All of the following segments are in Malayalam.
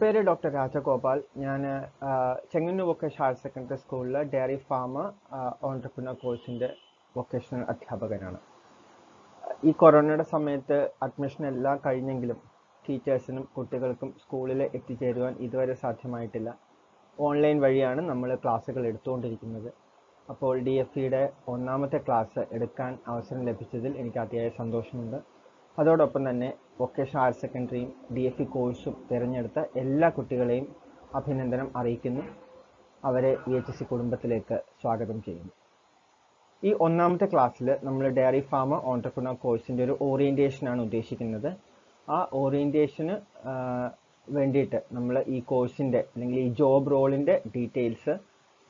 പേര് ഡോക്ടർ രാജഗോപാൽ. ഞാൻ ചെങ്ങന്നൂർ വൊക്കേഷൻ ഹയർ സെക്കൻഡറി സ്കൂളിൽ ഡയറി ഫാമ ഓൺടർപ്രണർ കോഴ്സിന്റെ വൊക്കേഷണൽ അധ്യാപകനാണ്. ഈ കൊറോണയുടെ സമയത്ത് അഡ്മിഷൻ എല്ലാം കഴിഞ്ഞെങ്കിലും ടീച്ചേഴ്സിനും കുട്ടികൾക്കും സ്കൂളിൽ എത്തിച്ചേരുവാൻ ഇതുവരെ സാധ്യമായിട്ടില്ല. ഓൺലൈൻ വഴിയാണ് നമ്മൾ ക്ലാസ്സുകൾ എടുത്തുകൊണ്ടിരിക്കുന്നത്. അപ്പോൾ ഡി എഫ് സിയുടെ ഒന്നാമത്തെ ക്ലാസ് എടുക്കാൻ അവസരം ലഭിച്ചതിൽ എനിക്ക് അതിയായ സന്തോഷമുണ്ട്. അതോടൊപ്പം തന്നെ വൊക്കേഷണൽ ഹയർ സെക്കൻഡറിയും ഡി എഫ് കോഴ്സും തിരഞ്ഞെടുത്ത എല്ലാ കുട്ടികളെയും അഭിനന്ദനം അറിയിക്കുന്നു. അവരെ വി എച്ച് സി കുടുംബത്തിലേക്ക് സ്വാഗതം ചെയ്യുന്നു. ഈ ഒന്നാമത്തെ ക്ലാസ്സിൽ നമ്മൾ ഡയറി ഫാമ ഓൺടർപ്രണർ കോഴ്സിന്റെ ഒരു ഓറിയന്റേഷനാണ് ഉദ്ദേശിക്കുന്നത്. ആ ഓറിയന്റേഷന് വേണ്ടിയിട്ട് നമ്മൾ ഈ കോഴ്സിന്റെ അല്ലെങ്കിൽ ഈ ജോബ് റോളിന്റെ ഡീറ്റെയിൽസ്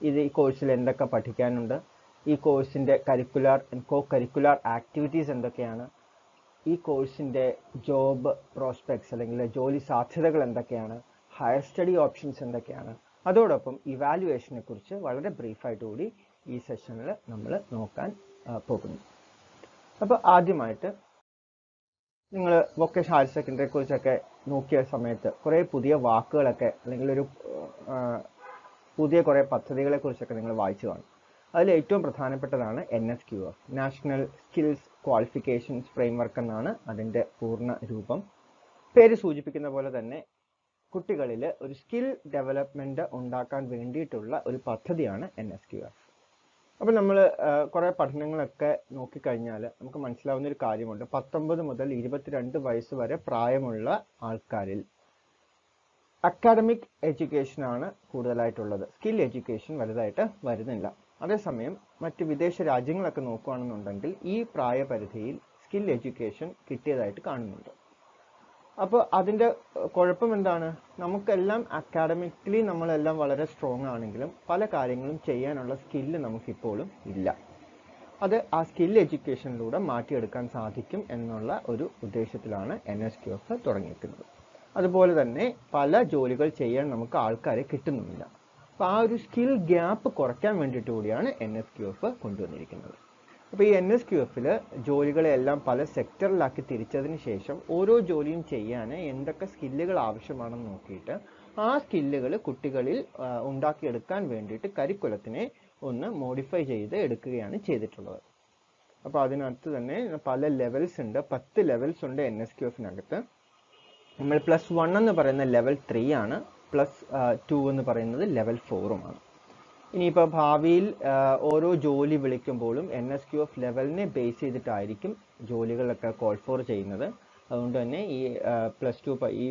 ഇത് ഈ കോഴ്സിൽ എന്തൊക്കെ പഠിക്കാനുണ്ട് ഈ കോഴ്സിന്റെ കരിക്കുലാർ കോ കരിക്കുലാർ ആക്ടിവിറ്റീസ് എന്തൊക്കെയാണ് ഈ കോഴ്സിന്റെ ജോബ് പ്രോസ്പെക്ട്സ് അല്ലെങ്കിൽ ജോലി സാധ്യതകൾ എന്തൊക്കെയാണ് ഹയർ സ്റ്റഡി ഓപ്ഷൻസ് എന്തൊക്കെയാണ് അതോടൊപ്പം ഇവാലുവേഷനെ കുറിച്ച് വളരെ ബ്രീഫായിട്ട് കൂടി ഈ സെഷനിൽ നമ്മൾ നോക്കാൻ പോകുന്നു. അപ്പോൾ ആദ്യമായിട്ട് നിങ്ങൾ വൊക്കേഷൻ ഹയർ സെക്കൻഡറിയെ കുറിച്ചൊക്കെ നോക്കിയ സമയത്ത് കുറേ പുതിയ വാക്കുകളൊക്കെ അല്ലെങ്കിൽ ഒരു പുതിയ കുറേ പദ്ധതികളെ കുറിച്ചൊക്കെ നിങ്ങൾ വായിച്ചു കാണും. അതിൽ ഏറ്റവും പ്രധാനപ്പെട്ടതാണ് N S Q F national skills qualifications framework എന്നാണ് അതിന്റെ പൂർണ രൂപം. പേര് സൂചിപ്പിക്കുന്ന പോലെ തന്നെ കുട്ടികളിൽ ഒരു സ്കിൽ ഡെവലപ്മെന്റ് ഉണ്ടാക്കാൻ വേണ്ടിയിട്ടുള്ള ഒരു പദ്ധതിയാണ് എൻ എസ് ക്യു എഫ് അപ്പോൾ നമ്മൾ കുറേ പഠനങ്ങളൊക്കെ നോക്കിക്കഴിഞ്ഞാൽ നമുക്ക് മനസ്സിലാവുന്ന ഒരു കാര്യമുണ്ട്. പത്തൊമ്പത് മുതൽ ഇരുപത്തിരണ്ട് വയസ്സ് വരെ പ്രായമുള്ള ആൾക്കാരിൽ അക്കാഡമിക് എഡ്യൂക്കേഷനാണ് കൂടുതലായിട്ടുള്ളത്. സ്കിൽ എഡ്യൂക്കേഷൻ വലുതായിട്ട് വരുന്നില്ല. അതേസമയം മറ്റ് വിദേശ രാജ്യങ്ങളൊക്കെ നോക്കുകയാണെന്നുണ്ടെങ്കിൽ ഈ പ്രായപരിധിയിൽ സ്കിൽ എഡ്യൂക്കേഷൻ കിട്ടിയതായിട്ട് കാണുന്നുണ്ട്. അപ്പോൾ അതിന്റെ കുഴപ്പം എന്താണ്? നമുക്കെല്ലാം അക്കാഡമിക്കലി നമ്മളെല്ലാം വളരെ സ്ട്രോങ് ആണെങ്കിലും പല കാര്യങ്ങളും ചെയ്യാനുള്ള സ്കില്ല് നമുക്കിപ്പോഴും ഇല്ല. അത് ആ സ്കിൽ എഡ്യൂക്കേഷനിലൂടെ മാറ്റിയെടുക്കാൻ സാധിക്കും എന്നുള്ള ഒരു ഉദ്ദേശത്തിലാണ് എൻ എസ് ക്യു എഫ് തുടങ്ങിയിരിക്കുന്നത്. അതുപോലെ തന്നെ പല ജോലികൾ ചെയ്യാൻ നമുക്ക് ആൾക്കാരെ കിട്ടുന്നുമില്ല. അപ്പോൾ ആ ഒരു സ്കിൽ ഗ്യാപ്പ് കുറയ്ക്കാൻ വേണ്ടിയിട്ട് കൂടിയാണ് എൻ എസ് ക്യു എഫ് കൊണ്ടുവന്നിരിക്കുന്നത്. അപ്പോൾ ഈ എൻ എസ് ക്യു എഫിൽ ജോലികളെല്ലാം പല സെക്ടറിലാക്കി തിരിച്ചതിന് ശേഷം ഓരോ ജോലിയും ചെയ്യാൻ എന്തൊക്കെ സ്കില്ലുകൾ ആവശ്യമാണെന്ന് നോക്കിയിട്ട് ആ സ്കില്ലുകൾ കുട്ടികളിൽ ഉണ്ടാക്കിയെടുക്കാൻ വേണ്ടിയിട്ട് കരിക്കുലത്തിനെ ഒന്ന് മോഡിഫൈ ചെയ്ത് എടുക്കുകയാണ് ചെയ്തിട്ടുള്ളത്. അപ്പോൾ അതിനകത്ത് തന്നെ പല ലെവൽസ് ഉണ്ട്. പത്ത് ലെവൽസ് ഉണ്ട് എൻ എസ് ക്യു എഫിനകത്ത് നമ്മൾ പ്ലസ് വൺ എന്ന് പറയുന്ന ലെവൽ ത്രീ ആണ്. പ്ലസ് ടു എന്ന് പറയുന്നത് ലെവൽ ഫോറുമാണ് ഇനിയിപ്പോൾ ഭാവിയിൽ ഓരോ ജോലി വിളിക്കുമ്പോഴും എൻ എസ് ക്യു എഫ് ലെവലിനെ ബേസ് ചെയ്തിട്ടായിരിക്കും ജോലികളൊക്കെ കോൾ ഫോർ ചെയ്യുന്നത്. അതുകൊണ്ട് തന്നെ ഈ പ്ലസ് ടു ഈ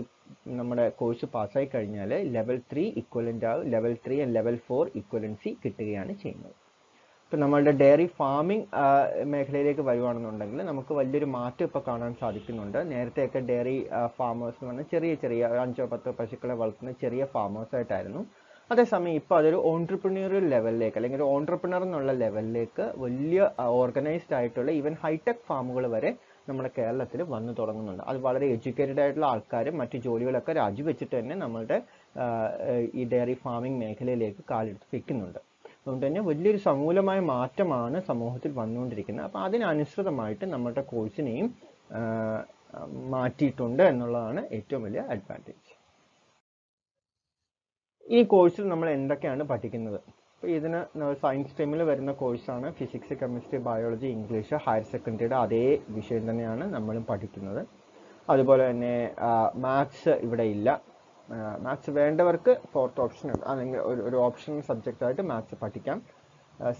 നമ്മുടെ കോഴ്സ് പാസ്സായി കഴിഞ്ഞാൽ ലെവൽ ത്രീ ഇക്വലന്റ് ആവും. Level three and level four equivalency കിട്ടുകയാണ് ചെയ്യുന്നത്. ഇപ്പം നമ്മളുടെ ഡയറി ഫാമിംഗ് മേഖലയിലേക്ക് വരുവാണെന്നുണ്ടെങ്കിൽ നമുക്ക് വലിയൊരു മാറ്റം ഇപ്പോൾ കാണാൻ സാധിക്കുന്നുണ്ട്. നേരത്തെയൊക്കെ ഡയറി ഫാമേഴ്സ് എന്ന് പറഞ്ഞാൽ ചെറിയ ചെറിയ അഞ്ചോ പത്തോ പശുക്കളെ വളർത്തുന്ന ചെറിയ ഫാമേഴ്സ് ആയിട്ടായിരുന്നു. അതേസമയം ഇപ്പോൾ അതൊരു ഓൺട്രപ്രണീറിയൽ ലെവലിലേക്ക് അല്ലെങ്കിൽ ഒരു ഓൺട്രപ്രണർ എന്നുള്ള ലെവലിലേക്ക് വലിയ ഓർഗനൈസ്ഡ് ആയിട്ടുള്ള ഈവൻ ഹൈടെക് ഫാമുകൾ വരെ നമ്മുടെ കേരളത്തിൽ വന്നു തുടങ്ങുന്നുണ്ട്. അത് വളരെ എഡ്യൂക്കേറ്റഡ് ആയിട്ടുള്ള ആൾക്കാരും മറ്റു ജോലികളൊക്കെ രാജിവെച്ചിട്ട് തന്നെ നമ്മളുടെ ഈ ഡയറി ഫാമിംഗ് മേഖലയിലേക്ക് കാലെടുത്ത് വെക്കുന്നുണ്ട്. അതുകൊണ്ട് തന്നെ വലിയൊരു സമൂലമായ മാറ്റമാണ് സമൂഹത്തിൽ വന്നുകൊണ്ടിരിക്കുന്നത്. അപ്പോൾ അതിനനുസൃതമായിട്ട് നമ്മുടെ കോഴ്സിനെയും മാറ്റിയിട്ടുണ്ട് എന്നുള്ളതാണ് ഏറ്റവും വലിയ അഡ്വാന്റേജ് ഈ കോഴ്സിൽ നമ്മൾ എന്തൊക്കെയാണ് പഠിക്കുന്നത്? അപ്പോൾ ഇതിന് സയൻസ് സ്ട്രീമിൽ വരുന്ന കോഴ്സാണ്. Physics chemistry biology English higher സെക്കൻഡറിയുടെ അതേ വിഷയം തന്നെയാണ് നമ്മളും പഠിക്കുന്നത്. അതുപോലെ തന്നെ മാത്സ് ഇവിടെ ഇല്ല. മാത്സ് വേണ്ടവർക്ക് ഫോർത്ത് ഓപ്ഷൻ അല്ലെങ്കിൽ ഒരു ഒരു സബ്ജക്റ്റ് ആയിട്ട് മാത്സ് പഠിക്കാം.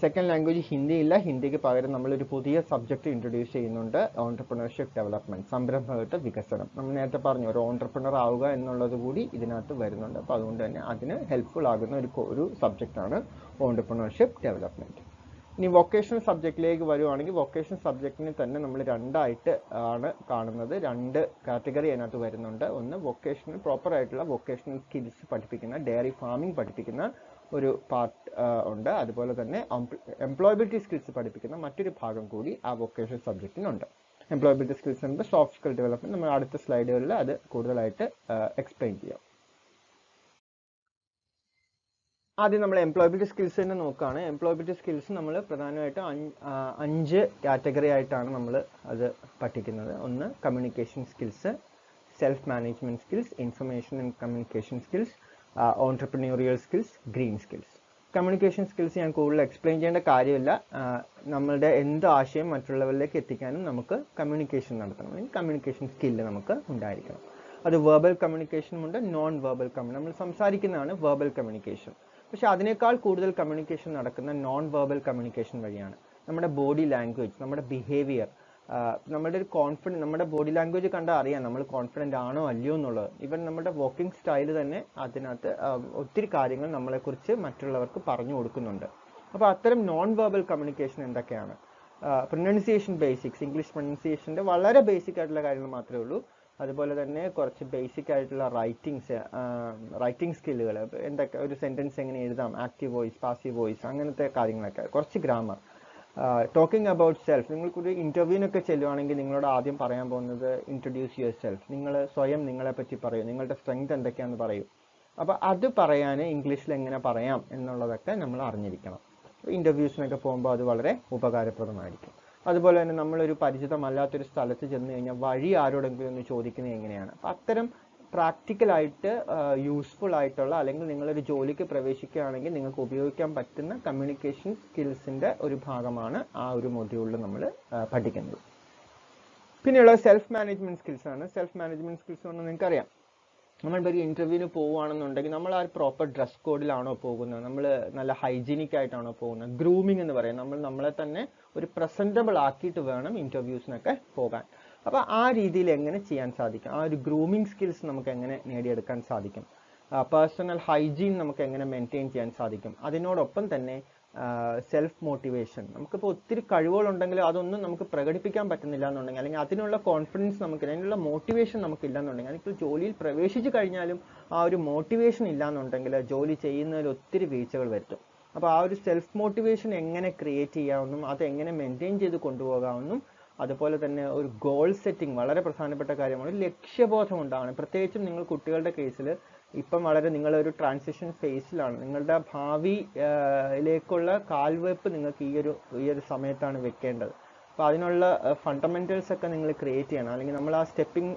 സെക്കൻഡ് ലാംഗ്വേജ് ഹിന്ദി ഇല്ല. ഹിന്ദിക്ക് പകരം നമ്മളൊരു പുതിയ സബ്ജക്റ്റ് ഇൻട്രൊഡ്യൂസ് ചെയ്യുന്നുണ്ട്. ഓൺടർപ്രണർഷിപ്പ് ഡെവലപ്മെന്റ് സംരംഭകത്വ വികസനം. നമ്മൾ നേരത്തെ പറഞ്ഞു ഒരു ഓൺടർപ്രണർ ആവുക എന്നുള്ളത് കൂടി ഇതിനകത്ത് വരുന്നുണ്ട്. അപ്പോൾ അതുകൊണ്ട് തന്നെ അതിന് ഹെൽപ്ഫുൾ ആകുന്ന ഒരു ഒരു സബ്ജക്റ്റാണ് ഓൺടർപ്രണർഷിപ്പ് ഡെവലപ്മെന്റ് ഇനി വൊക്കേഷണൽ സബ്ജക്റ്റിലേക്ക് വരുവാണെങ്കിൽ വൊക്കേഷണൽ സബ്ജക്റ്റിനെ തന്നെ നമ്മൾ രണ്ടായിട്ട് ആണ് കാണുന്നത്. രണ്ട് കാറ്റഗറി അതിനകത്ത് വരുന്നുണ്ട്. ഒന്ന് വൊക്കേഷണൽ പ്രോപ്പർ ആയിട്ടുള്ള വൊക്കേഷണൽ സ്കിൽസ് പഠിപ്പിക്കുന്ന ഡയറി ഫാമിംഗ് പഠിപ്പിക്കുന്ന ഒരു പാർട്ട് ഉണ്ട്. അതുപോലെ തന്നെ എംപ്ലോയബിലിറ്റി സ്കിൽസ് പഠിപ്പിക്കുന്ന മറ്റൊരു ഭാഗം കൂടി ആ വൊക്കേഷണൽ സബ്ജക്റ്റിനുണ്ട് എംപ്ലോയബിലിറ്റി സ്കിൽസ് എന്നത് സോഫ്റ്റ് സ്കിൽ ഡെവലപ്മെന്റ് നമ്മൾ അടുത്ത സ്ലൈഡുകളിൽ അത് കൂടുതലായിട്ട് എക്സ്പ്ലെയിൻ ചെയ്യാം. ആദ്യം നമ്മൾ എംപ്ലോയബിലിറ്റി സ്കിൽസ് തന്നെ നോക്കുകയാണ്. എംപ്ലോയബിലിറ്റി സ്കിൽസ് നമ്മൾ പ്രധാനമായിട്ടും അഞ്ച് കാറ്റഗറി ആയിട്ടാണ് നമ്മൾ അത് പഠിക്കുന്നത്. ഒന്ന് communication skills self management skills information and communication skills entrepreneurial skills green skills communication skills ഞാൻ കൂടുതൽ എക്സ്പ്ലെയിൻ ചെയ്യേണ്ട കാര്യമില്ല. നമ്മളുടെ എന്ത് ആശയം മറ്റുള്ളവരിലേക്ക് എത്തിക്കാനും നമുക്ക് കമ്മ്യൂണിക്കേഷൻ നടത്തണം. അല്ലെങ്കിൽ കമ്മ്യൂണിക്കേഷൻ സ്കില്ല് നമുക്ക് ഉണ്ടായിരിക്കണം. അത് വെർബൽ കമ്മ്യൂണിക്കേഷനും ഉണ്ട് നോൺ വെർബൽ കമ്മ്യൂണിക്കേഷൻ നമ്മൾ സംസാരിക്കുന്നതാണ് വെർബൽ കമ്മ്യൂണിക്കേഷൻ പക്ഷെ അതിനേക്കാൾ കൂടുതൽ കമ്മ്യൂണിക്കേഷൻ നടക്കുന്ന നോൺ വെർബൽ കമ്മ്യൂണിക്കേഷൻ വഴിയാണ്. നമ്മുടെ ബോഡി ലാംഗ്വേജ് നമ്മുടെ ബിഹേവിയർ നമ്മുടെ ഒരു കോൺഫിഡൻസ് നമ്മുടെ ബോഡി ലാംഗ്വേജ് കണ്ടാൽ അറിയാം നമ്മൾ കോൺഫിഡന്റ് ആണോ അല്ലയോ എന്നുള്ളത്. ഇവൻ നമ്മുടെ വോക്കിംഗ് സ്റ്റൈൽ തന്നെ അതിനകത്ത് ഒത്തിരി കാര്യങ്ങൾ നമ്മളെക്കുറിച്ച് മറ്റുള്ളവർക്ക് പറഞ്ഞു കൊടുക്കുന്നുണ്ട്. അപ്പോൾ അത്തരം നോൺ വെർബൽ കമ്മ്യൂണിക്കേഷൻ എന്തൊക്കെയാണ് പ്രൊനൗൺസിയേഷൻ ബേസിക്സ് ഇംഗ്ലീഷ് പ്രൊനൗൺസിയേഷന്റെ വളരെ ബേസിക് ആയിട്ടുള്ള കാര്യങ്ങൾ മാത്രമേ ഉള്ളൂ. അതുപോലെ തന്നെ കുറച്ച് ബേസിക് ആയിട്ടുള്ള റൈറ്റിങ്സ് റൈറ്റിംഗ് സ്കില്ലുകൾ എന്തൊക്കെ ഒരു സെന്റൻസ് എങ്ങനെ എഴുതാം? ആക്റ്റീവ് വോയിസ് പാസീവ് വോയിസ് അങ്ങനത്തെ കാര്യങ്ങളൊക്കെ. കുറച്ച് ഗ്രാമർ ടോക്കിംഗ് അബൌട്ട് സെൽഫ് നിങ്ങൾക്കൊരു ഇന്റർവ്യൂവിനൊക്കെ ചെല്ലുവാണെങ്കിൽ നിങ്ങളോട് ആദ്യം പറയാൻ പോകുന്നത് ഇൻട്രൊഡ്യൂസ് യുവർ സെൽഫ് നിങ്ങൾ സ്വയം നിങ്ങളെപ്പറ്റി പറയൂ. നിങ്ങളുടെ സ്ട്രെങ്ത് എന്തൊക്കെയാണെന്ന് പറയൂ. അപ്പോൾ അത് പറയാൻ ഇംഗ്ലീഷിൽ എങ്ങനെ പറയാം എന്നുള്ളതൊക്കെ നമ്മൾ അറിഞ്ഞിരിക്കണം. ഇന്റർവ്യൂസിനൊക്കെ പോകുമ്പോൾ അത് വളരെ ഉപകാരപ്രദമായിരിക്കും. അതുപോലെ തന്നെ നമ്മളൊരു പരിചിതമല്ലാത്തൊരു സ്ഥലത്ത് ചെന്ന് കഴിഞ്ഞാൽ വഴി ആരോടെങ്കിലും ഒന്ന് ചോദിക്കുന്നത് എങ്ങനെയാണ്? അപ്പം അത്തരം പ്രാക്ടിക്കലായിട്ട് യൂസ്ഫുൾ ആയിട്ടുള്ള അല്ലെങ്കിൽ നിങ്ങളൊരു ജോലിക്ക് പ്രവേശിക്കുകയാണെങ്കിൽ നിങ്ങൾക്ക് ഉപയോഗിക്കാൻ പറ്റുന്ന കമ്മ്യൂണിക്കേഷൻ സ്കിൽസിന്റെ ഒരു ഭാഗമാണ് ആ ഒരു മൊഡ്യൂളിൽ നമ്മൾ പഠിക്കുന്നത്. പിന്നെയുള്ള സെൽഫ് മാനേജ്മെന്റ് സ്കിൽസ് ആണ്. സെൽഫ് മാനേജ്മെന്റ് സ്കിൽസ് എന്ന് നിങ്ങൾക്കറിയാം. നമ്മൾ ഒരു ഇന്റർവ്യൂവിന് പോവുകയാണെന്നുണ്ടെങ്കിൽ നമ്മൾ ആ ഒരു പ്രോപ്പർ ഡ്രസ് കോഡിലാണോ പോകുന്നത്? നമ്മൾ നല്ല ഹൈജീനിക് ആയിട്ടാണോ പോകുന്നത്? ഗ്രൂമിംഗ് എന്ന് പറയും. നമ്മൾ നമ്മളെ തന്നെ ഒരു പ്രസന്റബിൾ ആക്കിയിട്ട് വേണം ഇന്റർവ്യൂസിനൊക്കെ പോകാൻ. അപ്പോൾ ആ രീതിയിൽ എങ്ങനെ ചെയ്യാൻ സാധിക്കും? ആ ഒരു ഗ്രൂമിംഗ് സ്കിൽസ് നമുക്ക് എങ്ങനെ നേടിയെടുക്കാൻ സാധിക്കും? പേഴ്സണൽ ഹൈജീൻ നമുക്ക് എങ്ങനെ മെയിന്റെയിൻ ചെയ്യാൻ സാധിക്കും? അതിനോടൊപ്പം തന്നെ സെൽഫ് മോട്ടിവേഷൻ നമുക്കിപ്പോൾ ഒത്തിരി കഴിവുകളുണ്ടെങ്കിലും അതൊന്നും നമുക്ക് പ്രകടിപ്പിക്കാൻ പറ്റുന്നില്ല എന്നുണ്ടെങ്കിൽ അല്ലെങ്കിൽ അതിനുള്ള കോൺഫിഡൻസ് നമുക്ക് അതിനുള്ള മോട്ടിവേഷൻ നമുക്കില്ല എന്നുണ്ടെങ്കിൽ അതിപ്പോൾ ജോലിയിൽ പ്രവേശിച്ചു കഴിഞ്ഞാലും ആ ഒരു മോട്ടിവേഷൻ ഇല്ല എന്നുണ്ടെങ്കിൽ ജോലി ചെയ്യുന്നതിൽ ഒത്തിരി വീഴ്ചകൾ വരുത്തും. അപ്പോൾ ആ ഒരു സെൽഫ് മോട്ടിവേഷൻ എങ്ങനെ ക്രിയേറ്റ് ചെയ്യാമെന്നും അത് എങ്ങനെ മെയിന്റെയിൻ ചെയ്ത് കൊണ്ടുപോകാമെന്നും അതുപോലെ തന്നെ ഒരു ഗോൾ സെറ്റിംഗ് വളരെ പ്രധാനപ്പെട്ട കാര്യമാണ്. ലക്ഷ്യബോധം ഉണ്ടാവണം പ്രത്യേകിച്ചും നിങ്ങൾ കുട്ടികളുടെ കേസിൽ ഇപ്പം വളരെ നിങ്ങളൊരു ട്രാൻസിഷൻ ഫേസിലാണ് നിങ്ങളുടെ ഭാവിയിലേക്കുള്ള കാൽവെപ്പ് നിങ്ങൾക്ക് ഈ ഒരു ഈ ഒരു സമയത്താണ് വെക്കേണ്ടത്. അപ്പോൾ അതിനുള്ള ഫണ്ടമെന്റൽസ് ഒക്കെ നിങ്ങൾ ക്രിയേറ്റ് ചെയ്യണം. അല്ലെങ്കിൽ നമ്മൾ ആ സ്റ്റെപ്പിംഗ്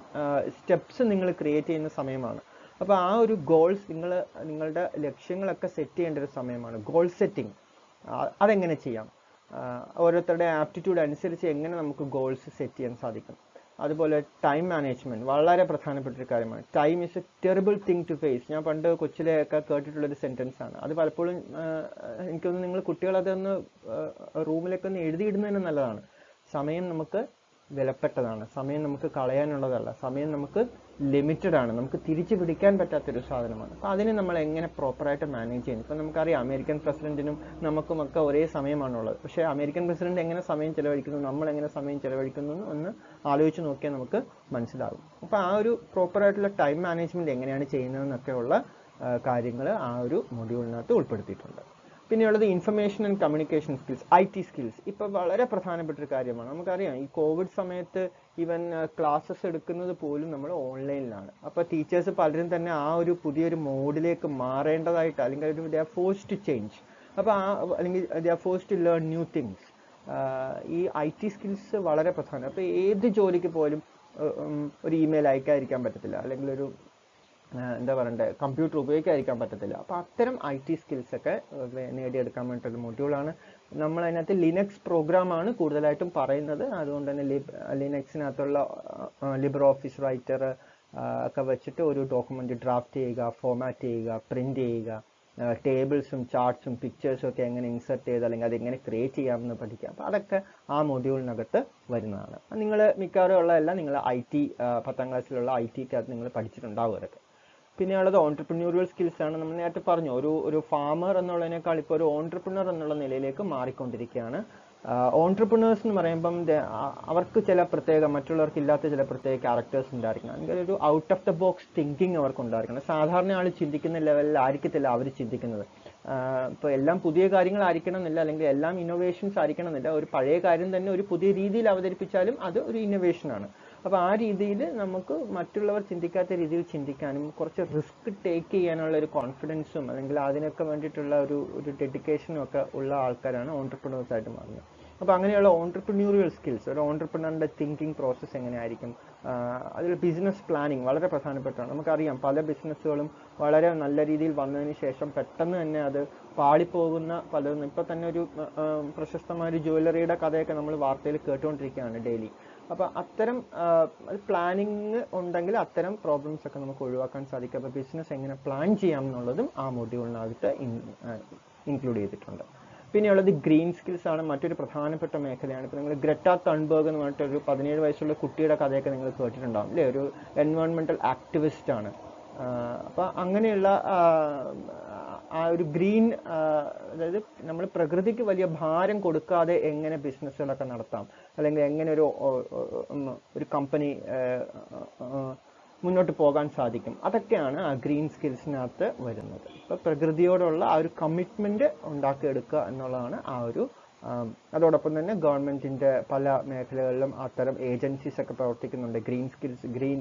സ്റ്റെപ്സ് നിങ്ങൾ ക്രിയേറ്റ് ചെയ്യുന്ന സമയമാണ്. അപ്പോൾ ആ ഒരു ഗോൾസ് നിങ്ങൾ നിങ്ങളുടെ ലക്ഷ്യങ്ങളൊക്കെ സെറ്റ് ചെയ്യേണ്ട ഒരു സമയമാണ്. ഗോൾ സെറ്റിംഗ് അതെങ്ങനെ ചെയ്യാം? ഓരോരുത്തരുടെ ആപ്റ്റിറ്റ്യൂഡ് അനുസരിച്ച് എങ്ങനെ നമുക്ക് ഗോൾസ് സെറ്റ് ചെയ്യാൻ സാധിക്കും? അതുപോലെ ടൈം മാനേജ്മെന്റ് വളരെ പ്രധാനപ്പെട്ട ഒരു കാര്യമാണ്. Time is a terrible thing to face ഞാൻ പണ്ട് കൊച്ചിലെയൊക്കെ കേട്ടിട്ടുള്ള ഒരു സെന്റൻസ് ആണ്. അത് പലപ്പോഴും എനിക്ക് എനിക്കൊന്ന് നിങ്ങൾ കുട്ടികൾ അതൊന്ന് റൂമിലൊക്കെ ഒന്ന് എഴുതിയിടുന്നതിന് നല്ലതാണ്. സമയം നമുക്ക് വിലപ്പെട്ടതാണ്. സമയം നമുക്ക് കളയാനുള്ളതല്ല. സമയം നമുക്ക് ലിമിറ്റഡ് ആണ്. നമുക്ക് തിരിച്ചു പിടിക്കാൻ പറ്റാത്തൊരു സാധനമാണ്. അപ്പോൾ അതിനെ നമ്മൾ എങ്ങനെ പ്രോപ്പറായിട്ട് മാനേജ് ചെയ്യുന്നു? ഇപ്പോൾ നമുക്കറിയാം അമേരിക്കൻ പ്രസിഡന്റിനും നമുക്കുമൊക്കെ ഒരേ സമയമാണുള്ളത്. പക്ഷേ അമേരിക്കൻ പ്രസിഡന്റ് എങ്ങനെ സമയം ചെലവഴിക്കുന്നു? നമ്മൾ എങ്ങനെ സമയം ചെലവഴിക്കുന്നു എന്ന് ആലോചിച്ച് നോക്കിയാൽ നമുക്ക് മനസ്സിലാകും. അപ്പോൾ ആ ഒരു പ്രോപ്പറായിട്ടുള്ള ടൈം മാനേജ്മെന്റ് എങ്ങനെയാണ് ചെയ്യുന്നതെന്നൊക്കെയുള്ള കാര്യങ്ങൾ ആ ഒരു മൊഡ്യൂളിനകത്ത് ഉൾപ്പെടുത്തിയിട്ടുണ്ട്. പിന്നെയുള്ളത് information and communication skills I T skills ഇപ്പോൾ വളരെ പ്രധാനപ്പെട്ട ഒരു കാര്യമാണ്. നമുക്കറിയാം ഈ കോവിഡ് സമയത്ത് ഈവൻ ക്ലാസ്സസ് എടുക്കുന്നത് പോലും നമ്മൾ ഓൺലൈനിലാണ് അപ്പോൾ ടീച്ചേഴ്സ് പലരും തന്നെ ആ ഒരു പുതിയൊരു മോഡിലേക്ക് മാറേണ്ടതായിട്ട് അല്ലെങ്കിൽ ദ ആർ ടു ചേഞ്ച് അപ്പോൾ ആ അല്ലെങ്കിൽ dare to learn new things ഈ ഐ ടി സ്കിൽസ് വളരെ പ്രധാനം. അപ്പോൾ ഏത് ജോലിക്ക് പോലും ഒരു ഇമെയിൽ അയക്കാതിരിക്കാൻ പറ്റത്തില്ല. അല്ലെങ്കിൽ ഒരു എന്താ പറയണ്ടേ കമ്പ്യൂട്ടർ ഉപയോഗിക്കാതിരിക്കാൻ പറ്റത്തില്ല. അപ്പോൾ അത്തരം ഐ ടി സ്കിൽസ് ഒക്കെ നേടിയെടുക്കാൻ വേണ്ടിയിട്ടുള്ള മൊഡ്യൂളാണ് നമ്മൾ അതിനകത്ത് ലിനക്സ് പ്രോഗ്രാമാണ് കൂടുതലായിട്ടും പറയുന്നത്. അതുകൊണ്ട് തന്നെ ലിനക്സിനകത്തുള്ള ലിബർ ഓഫീസ് റൈറ്റർ ഒക്കെ വെച്ചിട്ട് ഒരു ഡോക്യുമെന്റ് ഡ്രാഫ്റ്റ് ചെയ്യുക ഫോമാറ്റ് ചെയ്യുക പ്രിന്റ് ചെയ്യുക. ടേബിൾസും ചാർട്ട്സും പിക്ചേഴ്സും ഒക്കെ എങ്ങനെ ഇൻസെർട്ട് ചെയ്ത് അല്ലെങ്കിൽ അതെങ്ങനെ ക്രിയേറ്റ് ചെയ്യാമെന്ന് പഠിക്കുക. അപ്പോൾ അതൊക്കെ ആ മൊഡ്യൂളിനകത്ത് വരുന്നതാണ്. നിങ്ങൾ മിക്കവാറും ഉള്ളതെല്ലാം നിങ്ങൾ ഐ ടി പത്താം ക്ലാസ്സിലുള്ള ഐ ടിക്കകത്ത് നിങ്ങൾ പഠിച്ചിട്ടുണ്ടാവും അതൊക്കെ പിന്നെയുള്ളത് ഓൺട്രപ്രന്യൂറിയൽ സ്കിൽസ് ആണ്. നമ്മൾ നേരത്തെ പറഞ്ഞു ഒരു ഒരു ഫാമർ എന്നുള്ളതിനേക്കാൾ ഇപ്പോൾ ഒരു ഓൺട്രപ്രനർ എന്നുള്ള നിലയിലേക്ക് മാറിക്കൊണ്ടിരിക്കുകയാണ്. ഓൺടർപ്രിനേഴ്സ് എന്ന് പറയുമ്പം അവർക്ക് ചില പ്രത്യേക മറ്റുള്ളവർക്ക് ഇല്ലാത്ത ചില പ്രത്യേക ക്യാരക്ടേഴ്സ് ഉണ്ടായിരിക്കണം. അല്ലെങ്കിൽ ഒരു out of the box thinking അവർക്ക് ഉണ്ടായിരിക്കണം. സാധാരണ ആൾ ചിന്തിക്കുന്ന ലെവലിൽ ആയിരിക്കത്തില്ല അവർ ചിന്തിക്കുന്നത്. ഇപ്പോൾ എല്ലാം പുതിയ കാര്യങ്ങളായിരിക്കണം എന്നില്ല അല്ലെങ്കിൽ എല്ലാം ഇന്നോവേഷൻസ് ആയിരിക്കണം എന്നില്ല ഒരു പഴയ കാര്യം തന്നെ ഒരു പുതിയ രീതിയിൽ അവതരിപ്പിച്ചാലും അത് ഒരു ഇന്നോവേഷൻ ആണ് അപ്പൊ ആ രീതിയിൽ നമുക്ക് മറ്റുള്ളവർ ചിന്തിക്കാത്ത രീതിയിൽ ചിന്തിക്കാനും കുറച്ച് റിസ്ക് ടേക്ക് ചെയ്യാനുള്ള ഒരു കോൺഫിഡൻസും അല്ലെങ്കിൽ അതിനൊക്കെ വേണ്ടിയിട്ടുള്ള ഒരു ഒരു ഡെഡിക്കേഷനും ഒക്കെ ഉള്ള ആൾക്കാരാണ് ഓൺടർപ്രണേഴ്സ് ആയിട്ട് മാറുന്നത്. അപ്പൊ അങ്ങനെയുള്ള ഓൺടർപ്രന്യൂറിയൽ സ്കിൽസ് ഒരു ഓൺടർപ്രണറിന്റെ തിങ്കിങ് പ്രോസസ്സ് എങ്ങനെയായിരിക്കും? അതിൽ ബിസിനസ് പ്ലാനിങ് വളരെ പ്രധാനപ്പെട്ടതാണ്. നമുക്കറിയാം പല ബിസിനസ്സുകളും വളരെ നല്ല രീതിയിൽ വന്നതിന് ശേഷം പെട്ടെന്ന് തന്നെ അത് പാളിപ്പോകുന്ന പലതും. ഇപ്പൊ തന്നെ ഒരു പ്രശസ്തമായ ഒരു ജ്വല്ലറിയുടെ കഥയൊക്കെ നമ്മൾ വാർത്തയിൽ കേട്ടുകൊണ്ടിരിക്കുകയാണ് ഡെയിലി അപ്പൊ അത്തരം പ്ലാനിങ് ഉണ്ടെങ്കിൽ അത്തരം പ്രോബ്ലംസ് ഒക്കെ നമുക്ക് ഒഴിവാക്കാൻ സാധിക്കും. അപ്പോൾ ബിസിനസ് എങ്ങനെ പ്ലാൻ ചെയ്യാം എന്നുള്ളതും ആ മൊഡ്യൂളിനകത്ത് ഇൻക്ലൂഡ് ചെയ്തിട്ടുണ്ട്. പിന്നെയുള്ളത് ഗ്രീൻ സ്കിൽസ് ആണ്. മറ്റൊരു പ്രധാനപ്പെട്ട മേഖലയാണ്. ഇപ്പോൾ നിങ്ങൾ ഗ്രറ്റ തൺബർഗ് എന്ന് പറഞ്ഞിട്ട് ഒരു പതിനേഴ് വയസ്സുള്ള കുട്ടിയുടെ കഥയൊക്കെ നിങ്ങൾ കേട്ടിട്ടുണ്ടാവും അല്ലേ? ഒരു എൻവയോൺമെന്റൽ ആക്ടിവിസ്റ്റ് ആണ്. അപ്പോൾ അപ്പൊ അങ്ങനെയുള്ള ആ ഒരു ഗ്രീൻ അതായത് നമ്മൾ പ്രകൃതിക്ക് വലിയ ഭാരം കൊടുക്കാതെ എങ്ങനെ ബിസിനസ്സുകളൊക്കെ നടത്താം. അല്ലെങ്കിൽ എങ്ങനെ ഒരു ഒരു കമ്പനി മുന്നോട്ട് പോകാൻ സാധിക്കും. അതൊക്കെയാണ് ആ ഗ്രീൻ സ്കിൽസിനകത്ത് വരുന്നത്. ഇപ്പൊ പ്രകൃതിയോടുള്ള ആ ഒരു കമ്മിറ്റ്മെന്റ് ഉണ്ടാക്കിയെടുക്കുക എന്നുള്ളതാണ് ആ ഒരു അതോടൊപ്പം തന്നെ ഗവൺമെന്റിന്റെ പല മേഖലകളിലും അത്തരം ഏജൻസീസ് ഒക്കെ പ്രവർത്തിക്കുന്നുണ്ട്. ഗ്രീൻ സ്കിൽസ് ഗ്രീൻ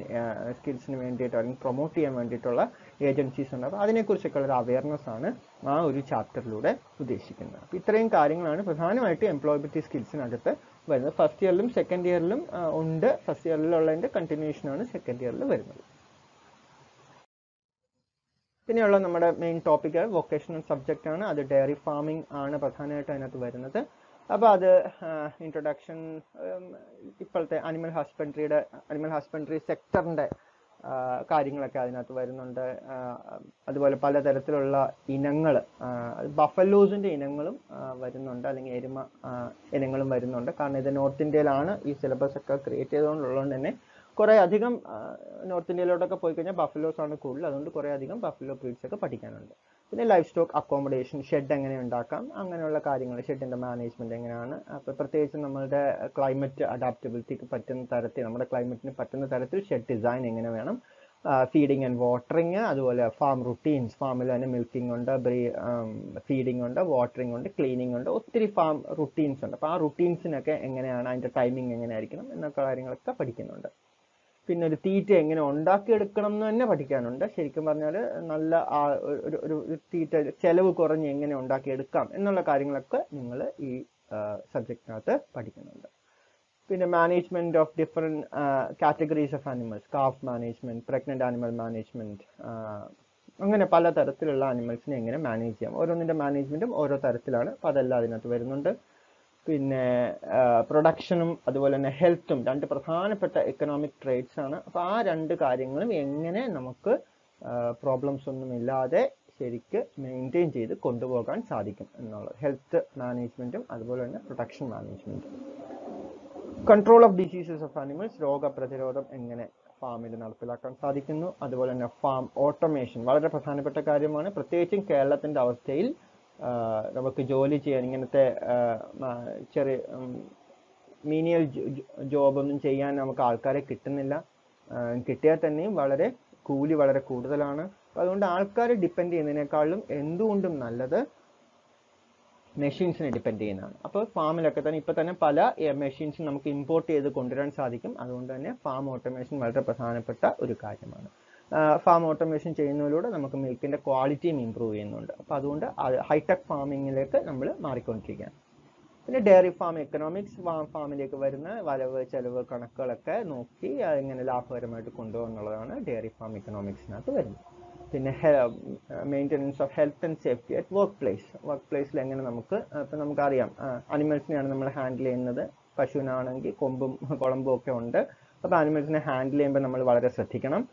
സ്കിൽസിന് വേണ്ടിയിട്ട് അല്ലെങ്കിൽ പ്രൊമോട്ട് ചെയ്യാൻ വേണ്ടിയിട്ടുള്ള ഏജൻസീസ് ഉണ്ട്. അപ്പോൾ അതിനെക്കുറിച്ചൊക്കെ ഒരു അവയർനെസ് ആണ് ആ ഒരു ചാപ്റ്ററിലൂടെ ഉദ്ദേശിക്കുന്നത്. അപ്പോൾ ഇത്രയും കാര്യങ്ങളാണ് പ്രധാനമായിട്ട് എംപ്ലോയബിലിറ്റി സ്കിൽസിനകത്ത് വരുന്നത്. ഫസ്റ്റ് ഇയറിലും സെക്കൻഡ് ഇയറിലും ഉണ്ട്. ഫസ്റ്റ് ഇയറിലുള്ളതിന്റെ കണ്ടിന്യൂഷൻ ആണ് സെക്കൻഡ് ഇയറിൽ വരുന്നത്. പിന്നെയുള്ള നമ്മുടെ മെയിൻ ടോപ്പിക് വൊക്കേഷണൽ സബ്ജക്റ്റ് ആണ്. അത് ഡയറി ഫാമിംഗ് ആണ് പ്രധാനമായിട്ട് അതിനകത്ത് വരുന്നത്. അപ്പോൾ അത് ഇൻട്രൊഡക്ഷൻ ഇപ്പോഴത്തെ അനിമൽ ഹസ്ബൻഡറിയുടെ അനിമൽ ഹസ്ബൻഡറി സെക്ടറിന്റെ കാര്യങ്ങളൊക്കെ അതിനകത്ത് വരുന്നുണ്ട്. അതുപോലെ പലതരത്തിലുള്ള ഇനങ്ങൾ ബഫലോസിന്റെ ഇനങ്ങളും വരുന്നുണ്ട്. അല്ലെങ്കിൽ എരുമ ഇനങ്ങളും വരുന്നുണ്ട്. കാരണം ഇത് നോർത്ത് ഇന്ത്യയിലാണ് ഈ സിലബസ് ഒക്കെ ക്രിയേറ്റ് ചെയ്തുകൊണ്ടുള്ളതുകൊണ്ട് തന്നെ കുറെ അധികം നോർത്ത് ഇന്ത്യയിലോട്ടൊക്കെ പോയി കഴിഞ്ഞാൽ ബഫലോസ് ആണ് കൂടുതൽ. അതുകൊണ്ട് കുറേ അധികം ബഫലോ ബ്രീഡ്സ് ഒക്കെ പഠിക്കാനുണ്ട്. പിന്നെ ലൈഫ് സ്റ്റോക്ക് അക്കോമഡേഷൻ ഷെഡ് എങ്ങനെ ഉണ്ടാക്കാം അങ്ങനെയുള്ള കാര്യങ്ങൾ. ഷെഡിന്റെ മാനേജ്മെന്റ് എങ്ങനെയാണ്? അപ്പോൾ പ്രത്യേകിച്ച് നമ്മളുടെ ക്ലൈമറ്റ് അഡാപ്റ്റബിലിറ്റിക്ക് പറ്റുന്ന തരത്തിൽ നമ്മുടെ ക്ലൈമറ്റിന് പറ്റുന്ന തരത്തിൽ ഷെഡ് ഡിസൈൻ എങ്ങനെ വേണം? ഫീഡിങ് ആൻഡ് വാട്ടറിങ് അതുപോലെ ഫാം റുട്ടീൻസ് ഫാമിൽ തന്നെ മിൽക്കിംഗ് ഉണ്ട് ബ്രീ ഫീഡിംഗ് ഉണ്ട് വാട്ടറിംഗ് ഉണ്ട് ക്ലീനിങ് ഉണ്ട് ഒത്തിരി ഫാം റുട്ടീൻസ് ഉണ്ട്. അപ്പോൾ ആ റുട്ടീൻസിനൊക്കെ എങ്ങനെയാണ് അതിന്റെ ടൈമിംഗ് എങ്ങനെയായിരിക്കണം എന്നൊക്കെ കാര്യങ്ങളൊക്കെ പഠിക്കുന്നുണ്ട്. പിന്നെ ഒരു തീറ്റ എങ്ങനെ ഉണ്ടാക്കിയെടുക്കണം എന്ന് തന്നെ പഠിക്കാനുണ്ട്. ശരിക്കും പറഞ്ഞാൽ നല്ല ആ ഒരു ഒരു- തീറ്റ ചെലവ് കുറഞ്ഞ് എങ്ങനെ ഉണ്ടാക്കി എടുക്കാം എന്നുള്ള കാര്യങ്ങളൊക്കെ നിങ്ങൾ ഈ സബ്ജക്റ്റിനകത്ത് പഠിക്കുന്നുണ്ട്. പിന്നെ management of different categories of animals calf management pregnant animal management അങ്ങനെ പല തരത്തിലുള്ള ആനിമൽസിനെ എങ്ങനെ മാനേജ് ചെയ്യാം. ഓരോന്നിന്റെ മാനേജ്മെന്റും ഓരോ തരത്തിലാണ്. അപ്പോൾ അതെല്ലാം അതിനകത്ത് വരുന്നുണ്ട്. പിന്നെ പ്രൊഡക്ഷനും അതുപോലെ തന്നെ ഹെൽത്തും രണ്ട് പ്രധാനപ്പെട്ട എക്കണോമിക് ട്രേഡ്സ് ആണ്. അപ്പൊ ആ രണ്ട് കാര്യങ്ങളും എങ്ങനെ നമുക്ക് പ്രോബ്ലംസ് ഒന്നും ഇല്ലാതെ ശരിക്ക് മെയിന്റെയിൻ ചെയ്ത് കൊണ്ടുപോകാൻ സാധിക്കും എന്നുള്ളത്. ഹെൽത്ത് മാനേജ്മെന്റും അതുപോലെ തന്നെ പ്രൊഡക്ഷൻ മാനേജ്മെന്റും control of diseases of animals രോഗപ്രതിരോധം എങ്ങനെ ഫാമിൽ നടപ്പിലാക്കാൻ സാധിക്കുന്നു? അതുപോലെ തന്നെ ഫാം ഓട്ടോമേഷൻ വളരെ പ്രധാനപ്പെട്ട കാര്യമാണ്. പ്രത്യേകിച്ചും കേരളത്തിന്റെ അവസ്ഥയിൽ നമുക്ക് ജോലി ചെയ്യാൻ ഇങ്ങനത്തെ ചെറിയ മീനിയൽ ജോബൊന്നും ചെയ്യാൻ നമുക്ക് ആൾക്കാരെ കിട്ടുന്നില്ല. കിട്ടിയാൽ തന്നെയും വളരെ കൂലി വളരെ കൂടുതലാണ്. അതുകൊണ്ട് ആൾക്കാരെ ഡിപ്പെൻഡ് ചെയ്യുന്നതിനേക്കാളും എന്തുകൊണ്ടും നല്ലത് മെഷീൻസിനെ ഡിപ്പെൻഡ് ചെയ്യുന്നതാണ്. അപ്പോൾ ഫാമിലൊക്കെ തന്നെ ഇപ്പോൾ തന്നെ പല മെഷീൻസും നമുക്ക് ഇമ്പോർട്ട് ചെയ്ത് കൊണ്ടുവരാൻ സാധിക്കും. അതുകൊണ്ട് തന്നെ ഫാം ഓട്ടോമേഷൻ വളരെ പ്രധാനപ്പെട്ട ഒരു കാര്യമാണ്. ഫാം ഓട്ടോമേഷൻ ചെയ്യുന്നതിലൂടെ നമുക്ക് മിൽക്കിന്റെ ക്വാളിറ്റിയും ഇമ്പ്രൂവ് ചെയ്യുന്നുണ്ട്. അപ്പോൾ അതുകൊണ്ട് ഹൈടെക് ഫാമിങ്ങിലേക്ക് നമ്മൾ മാറിക്കൊണ്ടിരിക്കുകയാണ്. പിന്നെ ഡയറി ഫാം എക്കണോമിക്സ് ഫാമിലേക്ക് വരുന്ന വരവ് ചെലവ് കണക്കുകളൊക്കെ നോക്കി എങ്ങനെ ലാഭകരമായിട്ട് കൊണ്ടുപോകുന്നുള്ളതാണ് ഡയറി ഫാം എക്കണോമിക്സിനകത്ത് വരുന്നത്. പിന്നെ maintenance of health and safety at work place work പ്ലേസിൽ എങ്ങനെ നമുക്ക് ഇപ്പം നമുക്കറിയാം അനിമൽസിനെയാണ് നമ്മൾ ഹാൻഡിൽ ചെയ്യുന്നത്. പശുവിനാണെങ്കിൽ കൊമ്പും കുളമ്പും ഒക്കെ ഉണ്ട്. അപ്പോൾ അനിമൽസിനെ ഹാൻഡിൽ ചെയ്യുമ്പോൾ നമ്മൾ വളരെ ശ്രദ്ധിക്കണം.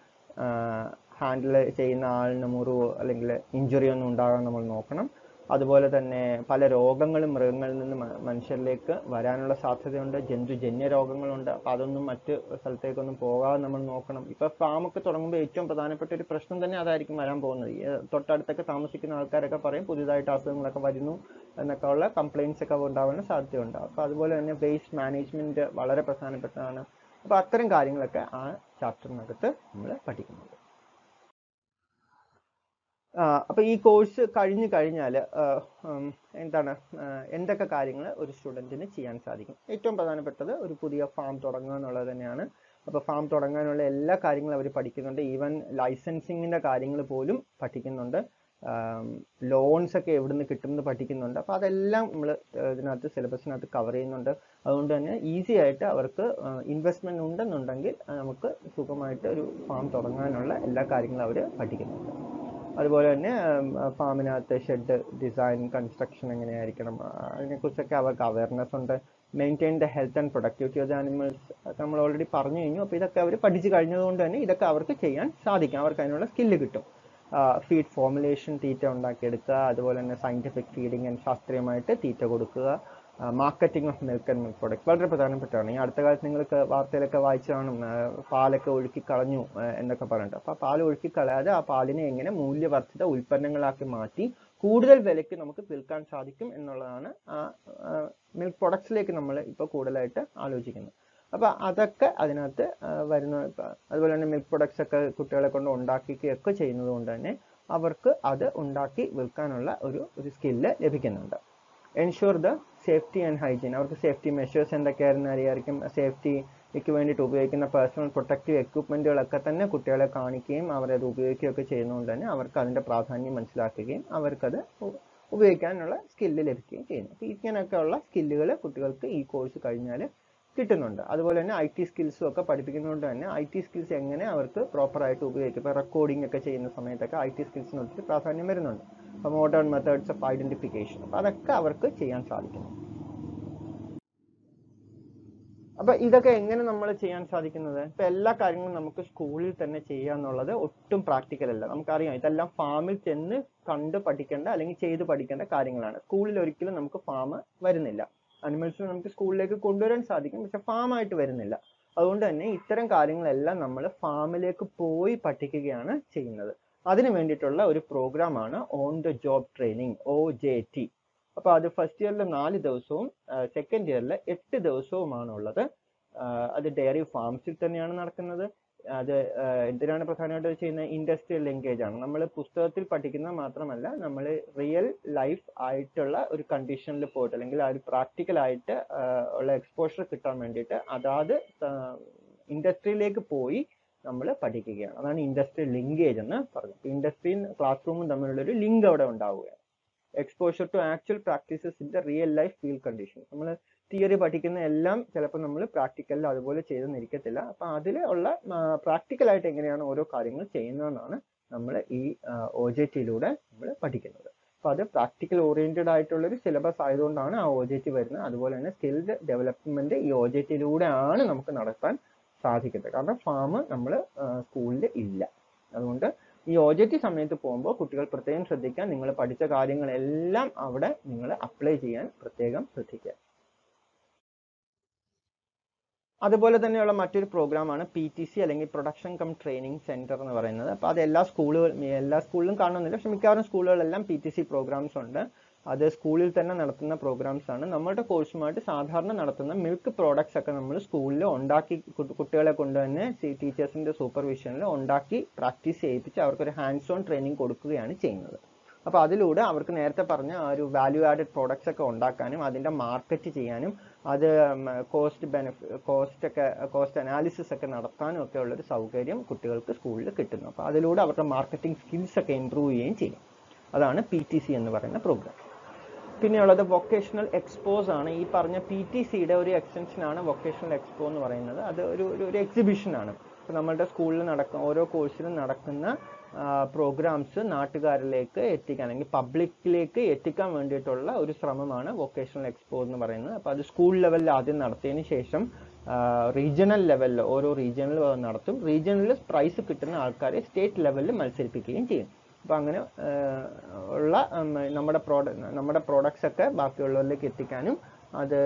ഹാൻഡിൽ ചെയ്യുന്ന ആളിന് മുറിവോ അല്ലെങ്കിൽ ഇഞ്ചുറി ഒന്നും ഉണ്ടാകാൻ നമ്മൾ നോക്കണം. അതുപോലെ തന്നെ പല രോഗങ്ങളും മൃഗങ്ങളിൽ നിന്ന് മനുഷ്യരിലേക്ക് വരാനുള്ള സാധ്യതയുണ്ട്. ജന്തുജന്യ രോഗങ്ങളുണ്ട്. അപ്പോൾ അതൊന്നും മറ്റ് സ്ഥലത്തേക്കൊന്നും പോകാതെ നമ്മൾ നോക്കണം. ഇപ്പോൾ ഫാമൊക്കെ തുടങ്ങുമ്പോൾ ഏറ്റവും പ്രധാനപ്പെട്ട ഒരു പ്രശ്നം തന്നെ അതായിരിക്കും വരാൻ പോകുന്നത്. തൊട്ടടുത്തൊക്കെ താമസിക്കുന്ന ആൾക്കാരൊക്കെ പറയും പുതിയതായിട്ട് അസുഖങ്ങളൊക്കെ വരുന്നു എന്നൊക്കെ ഉള്ള കംപ്ലയിൻസ് ഒക്കെ ഉണ്ടാവാൻ സാധ്യതയുണ്ട്. അപ്പോൾ അതുപോലെ തന്നെ വേസ്റ്റ് മാനേജ്മെന്റ് വളരെ പ്രധാനപ്പെട്ടതാണ്. അപ്പോൾ അത്തരം കാര്യങ്ങളൊക്കെ ആ ചാപ്റ്ററിനകത്ത് നമ്മൾ പഠിക്കുന്നത്. അപ്പോൾ അപ്പൊ ഈ കോഴ്സ് കഴിഞ്ഞു കഴിഞ്ഞാൽ എന്താണ് എന്തൊക്കെ കാര്യങ്ങൾ ഒരു സ്റ്റുഡന്റിന് ചെയ്യാൻ സാധിക്കും? ഏറ്റവും പ്രധാനപ്പെട്ടത് ഒരു പുതിയ ഫാം തുടങ്ങുക എന്നുള്ളത് തന്നെയാണ്. അപ്പൊ ഫാം തുടങ്ങാനുള്ള എല്ലാ കാര്യങ്ങളും അവർ പഠിക്കുന്നുണ്ട്. ഈവൻ ലൈസൻസിങ്ങിന്റെ കാര്യങ്ങൾ പോലും പഠിക്കുന്നുണ്ട്. ലോൺസ് ഒക്കെ എവിടെ നിന്ന് കിട്ടുമെന്ന് പഠിക്കുന്നുണ്ട്. അപ്പോൾ അതെല്ലാം നമ്മൾ ഇതിനകത്ത് സിലബസിനകത്ത് കവർ ചെയ്യുന്നുണ്ട്. അതുകൊണ്ട് തന്നെ ഈസി ആയിട്ട് അവർക്ക് ഇൻവെസ്റ്റ്മെന്റ് ഉണ്ടെന്നുണ്ടെങ്കിൽ നമുക്ക് സുഖമായിട്ട് ഒരു ഫാം തുടങ്ങാനുള്ള എല്ലാ കാര്യങ്ങളും അവർ പഠിക്കുന്നുണ്ട്. അതുപോലെ തന്നെ ഫാമിനകത്ത് ഷെഡ് ഡിസൈൻ കൺസ്ട്രക്ഷൻ എങ്ങനെയായിരിക്കണം അതിനെക്കുറിച്ചൊക്കെ അവർക്ക് അവയർനെസ് ഉണ്ട്. Maintain the health and productivity of animals നമ്മൾ ഓൾറെഡി പറഞ്ഞു കഴിഞ്ഞു. അപ്പോൾ ഇതൊക്കെ അവർ പഠിച്ചു കഴിഞ്ഞതുകൊണ്ട് തന്നെ ഇതൊക്കെ അവർക്ക് ചെയ്യാൻ സാധിക്കും. അവർക്ക് അതിനുള്ള സ്കില്ല് കിട്ടും. ഫീഡ് ഫോർമുലേഷൻ തീറ്റ ഉണ്ടാക്കിയെടുക്കുക അതുപോലെ തന്നെ സയന്റിഫിക് ഫീഡിങ് ആൻഡ് ശാസ്ത്രീയമായിട്ട് തീറ്റ കൊടുക്കുക marketing of milk and milk product വളരെ പ്രധാനപ്പെട്ടതാണ്. ഈ അടുത്ത കാലത്ത് നിങ്ങൾക്ക് വാർത്തയിലൊക്കെ വായിച്ചു കാണും പാലൊക്കെ ഒഴുക്കി കളഞ്ഞു എന്നൊക്കെ പറഞ്ഞിട്ട്. അപ്പോൾ പാൽ ഒഴുക്കി കളയാതെ ആ പാലിനെ എങ്ങനെ മൂല്യവർദ്ധിത ഉൽപ്പന്നങ്ങളാക്കി മാറ്റി കൂടുതൽ വിലയ്ക്ക് നമുക്ക് വിൽക്കാൻ സാധിക്കും എന്നുള്ളതാണ് ആ മിൽക്ക് പ്രൊഡക്ട്സിലേക്ക് നമ്മൾ ഇപ്പോൾ കൂടുതലായിട്ട് ആലോചിക്കുന്നത്. അപ്പൊ അതൊക്കെ അതിനകത്ത് വരുന്ന അതുപോലെ തന്നെ മിൽക്ക് പ്രൊഡക്ട്സ് ഒക്കെ കുട്ടികളെ കൊണ്ട് ഉണ്ടാക്കിക്കുകയൊക്കെ ചെയ്യുന്നത് കൊണ്ട് തന്നെ അവർക്ക് അത് ഉണ്ടാക്കി വിൽക്കാനുള്ള ഒരു ഒരു സ്കില്ല് ലഭിക്കുന്നുണ്ട്. Ensure the safety and hygiene അവർക്ക് സേഫ്റ്റി മെഷേഴ്സ് എന്തൊക്കെയായിരുന്നു അറിയായിരിക്കും. സേഫ്റ്റിക്ക് വേണ്ടിയിട്ട് ഉപയോഗിക്കുന്ന പേഴ്സണൽ പ്രൊട്ടക്റ്റീവ് എക്യൂപ്മെന്റുകളൊക്കെ തന്നെ കുട്ടികളെ കാണിക്കുകയും അവരത് ഉപയോഗിക്കുകയൊക്കെ ചെയ്യുന്നതുകൊണ്ട് തന്നെ അവർക്ക് അതിന്റെ പ്രാധാന്യം മനസ്സിലാക്കുകയും അവർക്കത് ഉപയോഗിക്കാനുള്ള സ്കില്ല് ലഭിക്കുകയും ചെയ്യുന്നു. അപ്പോൾ ഇങ്ങനെയൊക്കെയുള്ള സ്കില്ലുകൾ കുട്ടികൾക്ക് ഈ കോഴ്സ് കഴിഞ്ഞാൽ കിട്ടുന്നുണ്ട്. അതുപോലെ തന്നെ ഐ ടി സ്കിൽസും ഒക്കെ പഠിപ്പിക്കുന്നതുകൊണ്ട് തന്നെ ഐ ടി സ്കിൽസ് എങ്ങനെ അവർക്ക് പ്രോപ്പർ ആയിട്ട് ഉപയോഗിക്കും? ഇപ്പോൾ റെക്കോർഡിംഗ് ഒക്കെ ചെയ്യുന്ന സമയത്തൊക്കെ ഐ ടി സ്കിൽസിന് ഒത്തിരി പ്രാധാന്യം വരുന്നുണ്ട്. അപ്പോൾ മോഡേൺ മെത്തേഡ്സ് ഓഫ് ഐഡന്റിഫിക്കേഷൻ അപ്പോൾ അതൊക്കെ അവർക്ക് ചെയ്യാൻ സാധിക്കുന്നു. അപ്പോൾ ഇതൊക്കെ എങ്ങനെ നമ്മൾ ചെയ്യാൻ സാധിക്കുന്നത്? ഇപ്പൊ എല്ലാ കാര്യങ്ങളും നമുക്ക് സ്കൂളിൽ തന്നെ ചെയ്യുക എന്നുള്ളത് ഒട്ടും പ്രാക്ടിക്കൽ അല്ല. നമുക്കറിയാം. ഇതെല്ലാം ഫാമിൽ ചെന്ന് കണ്ട് പഠിക്കേണ്ട അല്ലെങ്കിൽ ചെയ്ത് പഠിക്കേണ്ട കാര്യങ്ങളാണ്. സ്കൂളിൽ ഒരിക്കലും നമുക്ക് ഫാം വരുന്നില്ല. അനിമൽസിനെ നമുക്ക് സ്കൂളിലേക്ക് കൊണ്ടുവരാൻ സാധിക്കും. പക്ഷെ ഫാം ആയിട്ട് വരുന്നില്ല. അതുകൊണ്ട് തന്നെ ഇത്തരം കാര്യങ്ങളെല്ലാം നമ്മൾ ഫാമിലേക്ക് പോയി പഠിക്കുകയാണ് ചെയ്യുന്നത്. അതിന് വേണ്ടിയിട്ടുള്ള ഒരു ആണ് on the job training O J T അപ്പോൾ അത് ഫസ്റ്റ് ഇയറിൽ നാല് ദിവസവും സെക്കൻഡ് ഇയറിൽ എട്ട് ദിവസവുമാണ് ഉള്ളത് അത് ഡയറി ഫാംസിൽ തന്നെയാണ് നടക്കുന്നത്. അത് എന്തിനാണ് പ്രധാനമായിട്ട് ചെയ്യുന്നത്? ഇൻഡസ്ട്രിയൽ ലിങ്കേജ് ആണ്. നമ്മൾ പുസ്തകത്തിൽ പഠിക്കുന്നത് മാത്രമല്ല നമ്മൾ റിയൽ ലൈഫ് ആയിട്ടുള്ള ഒരു കണ്ടീഷനിൽ പോയിട്ട് അല്ലെങ്കിൽ ആ ഒരു പ്രാക്ടിക്കൽ ആയിട്ട് ഉള്ള എക്സ്പോഷർ കിട്ടാൻ വേണ്ടിയിട്ട് അതാത് ഇൻഡസ്ട്രിയിലേക്ക് പോയി നമ്മൾ പഠിക്കുകയാണ്. അതാണ് ഇൻഡസ്ട്രിയൽ ലിങ്കേജ് എന്ന് പറയുന്നത്. ഇൻഡസ്ട്രിയും ക്ലാസ് റൂമും തമ്മിലുള്ള ഒരു ലിങ്ക് അവിടെ ഉണ്ടാവുകയാണ്. Exposure to actual practices in the real life field condition നമ്മൾ തിയറി പഠിക്കുന്ന എല്ലാം ചിലപ്പോൾ നമ്മൾ പ്രാക്ടിക്കലിൽ അതുപോലെ ചെയ്തെന്നിരിക്കത്തില്ല അപ്പൊ അതിൽ ഉള്ള പ്രാക്ടിക്കൽ ആയിട്ട് എങ്ങനെയാണ് ഓരോ കാര്യങ്ങൾ ചെയ്യുന്നതെന്നാണ് നമ്മൾ ഈ ഒ ജെ ടിയിലൂടെ നമ്മൾ പഠിക്കുന്നത്. അപ്പോൾ അത് പ്രാക്ടിക്കൽ ഓറിയന്റഡ് ആയിട്ടുള്ള ഒരു സിലബസ് ആയതുകൊണ്ടാണ് ആ ഒ ജെ ടി വരുന്നത്. അതുപോലെ തന്നെ സ്കിൽഡ് ഡെവലപ്മെന്റ് ഈ ഒ ജെ ടിയിലൂടെയാണ് നമുക്ക് നടത്താൻ സാധിക്കുന്നത്. കാരണം ഫാം നമ്മൾ സ്കൂളിൽ ഇല്ല. അതുകൊണ്ട് ഈ ഒ ജെ ടി സമയത്ത് പോകുമ്പോൾ കുട്ടികൾ പ്രത്യേകം ശ്രദ്ധിക്കാൻ നിങ്ങൾ പഠിച്ച കാര്യങ്ങളെല്ലാം അവിടെ നിങ്ങൾ അപ്ലൈ ചെയ്യാൻ പ്രത്യേകം ശ്രദ്ധിക്കുക. അതുപോലെ തന്നെയുള്ള മറ്റൊരു പ്രോഗ്രാമാണ് പി ടി സി അല്ലെങ്കിൽ പ്രൊഡക്ഷൻ കം ട്രെയിനിങ് സെന്റർ എന്ന് പറയുന്നത്. അപ്പോൾ അത് എല്ലാ സ്കൂളുകൾ എല്ലാ സ്കൂളിലും കാണുന്നില്ല. പക്ഷെ മിക്കവാറും സ്കൂളുകളിലെല്ലാം പി ടി സി പ്രോഗ്രാംസ് ഉണ്ട്. അത് സ്കൂളിൽ തന്നെ നടത്തുന്ന പ്രോഗ്രാംസ് ആണ്. നമ്മുടെ കോഴ്സുമായിട്ട് സാധാരണ നടത്തുന്ന മിൽക്ക് പ്രോഡക്ട്സ് ഒക്കെ നമ്മൾ സ്കൂളിൽ ഉണ്ടാക്കി കുട്ടികളെ കൊണ്ട് തന്നെ ടീച്ചേഴ്സിന്റെ സൂപ്പർവിഷനിൽ ഉണ്ടാക്കി പ്രാക്ടീസ് ചെയ്യിപ്പിച്ച് അവർക്കൊരു ഹാൻഡ്സ് ഓൺ ട്രെയിനിങ് കൊടുക്കുകയാണ് ചെയ്യുന്നത്. അപ്പൊ അതിലൂടെ അവർക്ക് നേരത്തെ പറഞ്ഞ ആ ഒരു വാല്യൂ ആഡഡ് പ്രോഡക്ട്സ് ഒക്കെ ഉണ്ടാക്കാനും അതിന്റെ മാർക്കറ്റ് ചെയ്യാനും അത് കോസ്റ്റ് ബെനിഫിറ്റ് കോസ്റ്റ് ഒക്കെ കോസ്റ്റ് അനാലിസിസ് ഒക്കെ നടത്താനും ഒക്കെ ഉള്ളൊരു സൗകര്യം കുട്ടികൾക്ക് സ്കൂളിൽ കിട്ടുന്നു. അപ്പോൾ അതിലൂടെ അവരുടെ മാർക്കറ്റിംഗ് സ്കിൽസ് ഒക്കെ ഇമ്പ്രൂവ് ചെയ്യുകയും ചെയ്യും. അതാണ് പി ടി സി എന്ന് പറയുന്ന പ്രോഗ്രാം പിന്നെയുള്ളത് വൊക്കേഷണൽ എക്സ്പോസ് ആണ്. ഈ പറഞ്ഞ പി ടി സിയുടെ ഒരു എക്സ്റ്റൻഷനാണ് വൊക്കേഷണൽ എക്സ്പോ എന്ന് പറയുന്നത്. അത് ഒരു ഒരു- എക്സിബിഷനാണ് ഇപ്പോൾ നമ്മളുടെ സ്കൂളിൽ നടക്കുന്ന ഓരോ കോഴ്സിലും നടക്കുന്ന പ്രോഗ്രാംസ് നാട്ടുകാരിലേക്ക് എത്തിക്കാൻ അല്ലെങ്കിൽ പബ്ലിക്കിലേക്ക് എത്തിക്കാൻ വേണ്ടിയിട്ടുള്ള ഒരു ശ്രമമാണ് വൊക്കേഷണൽ എക്സ്പോ എന്ന് പറയുന്നത്. അപ്പോൾ അത് സ്കൂൾ ലെവലിൽ ആദ്യം നടത്തിയതിന് ശേഷം റീജിയണൽ ലെവലിൽ ഓരോ റീജിയണിൽ നടത്തും. റീജിയണിൽ പ്രൈസ് കിട്ടുന്ന ആൾക്കാരെ സ്റ്റേറ്റ് ലെവലിൽ മത്സരിപ്പിക്കുകയും ചെയ്യും. അപ്പോൾ അങ്ങനെ ഉള്ള നമ്മുടെ പ്രോഡക്റ്റ് നമ്മുടെ പ്രോഡക്ട്സ് ഒക്കെ ബാക്കിയുള്ളവരിലേക്ക് എത്തിക്കാനും അത്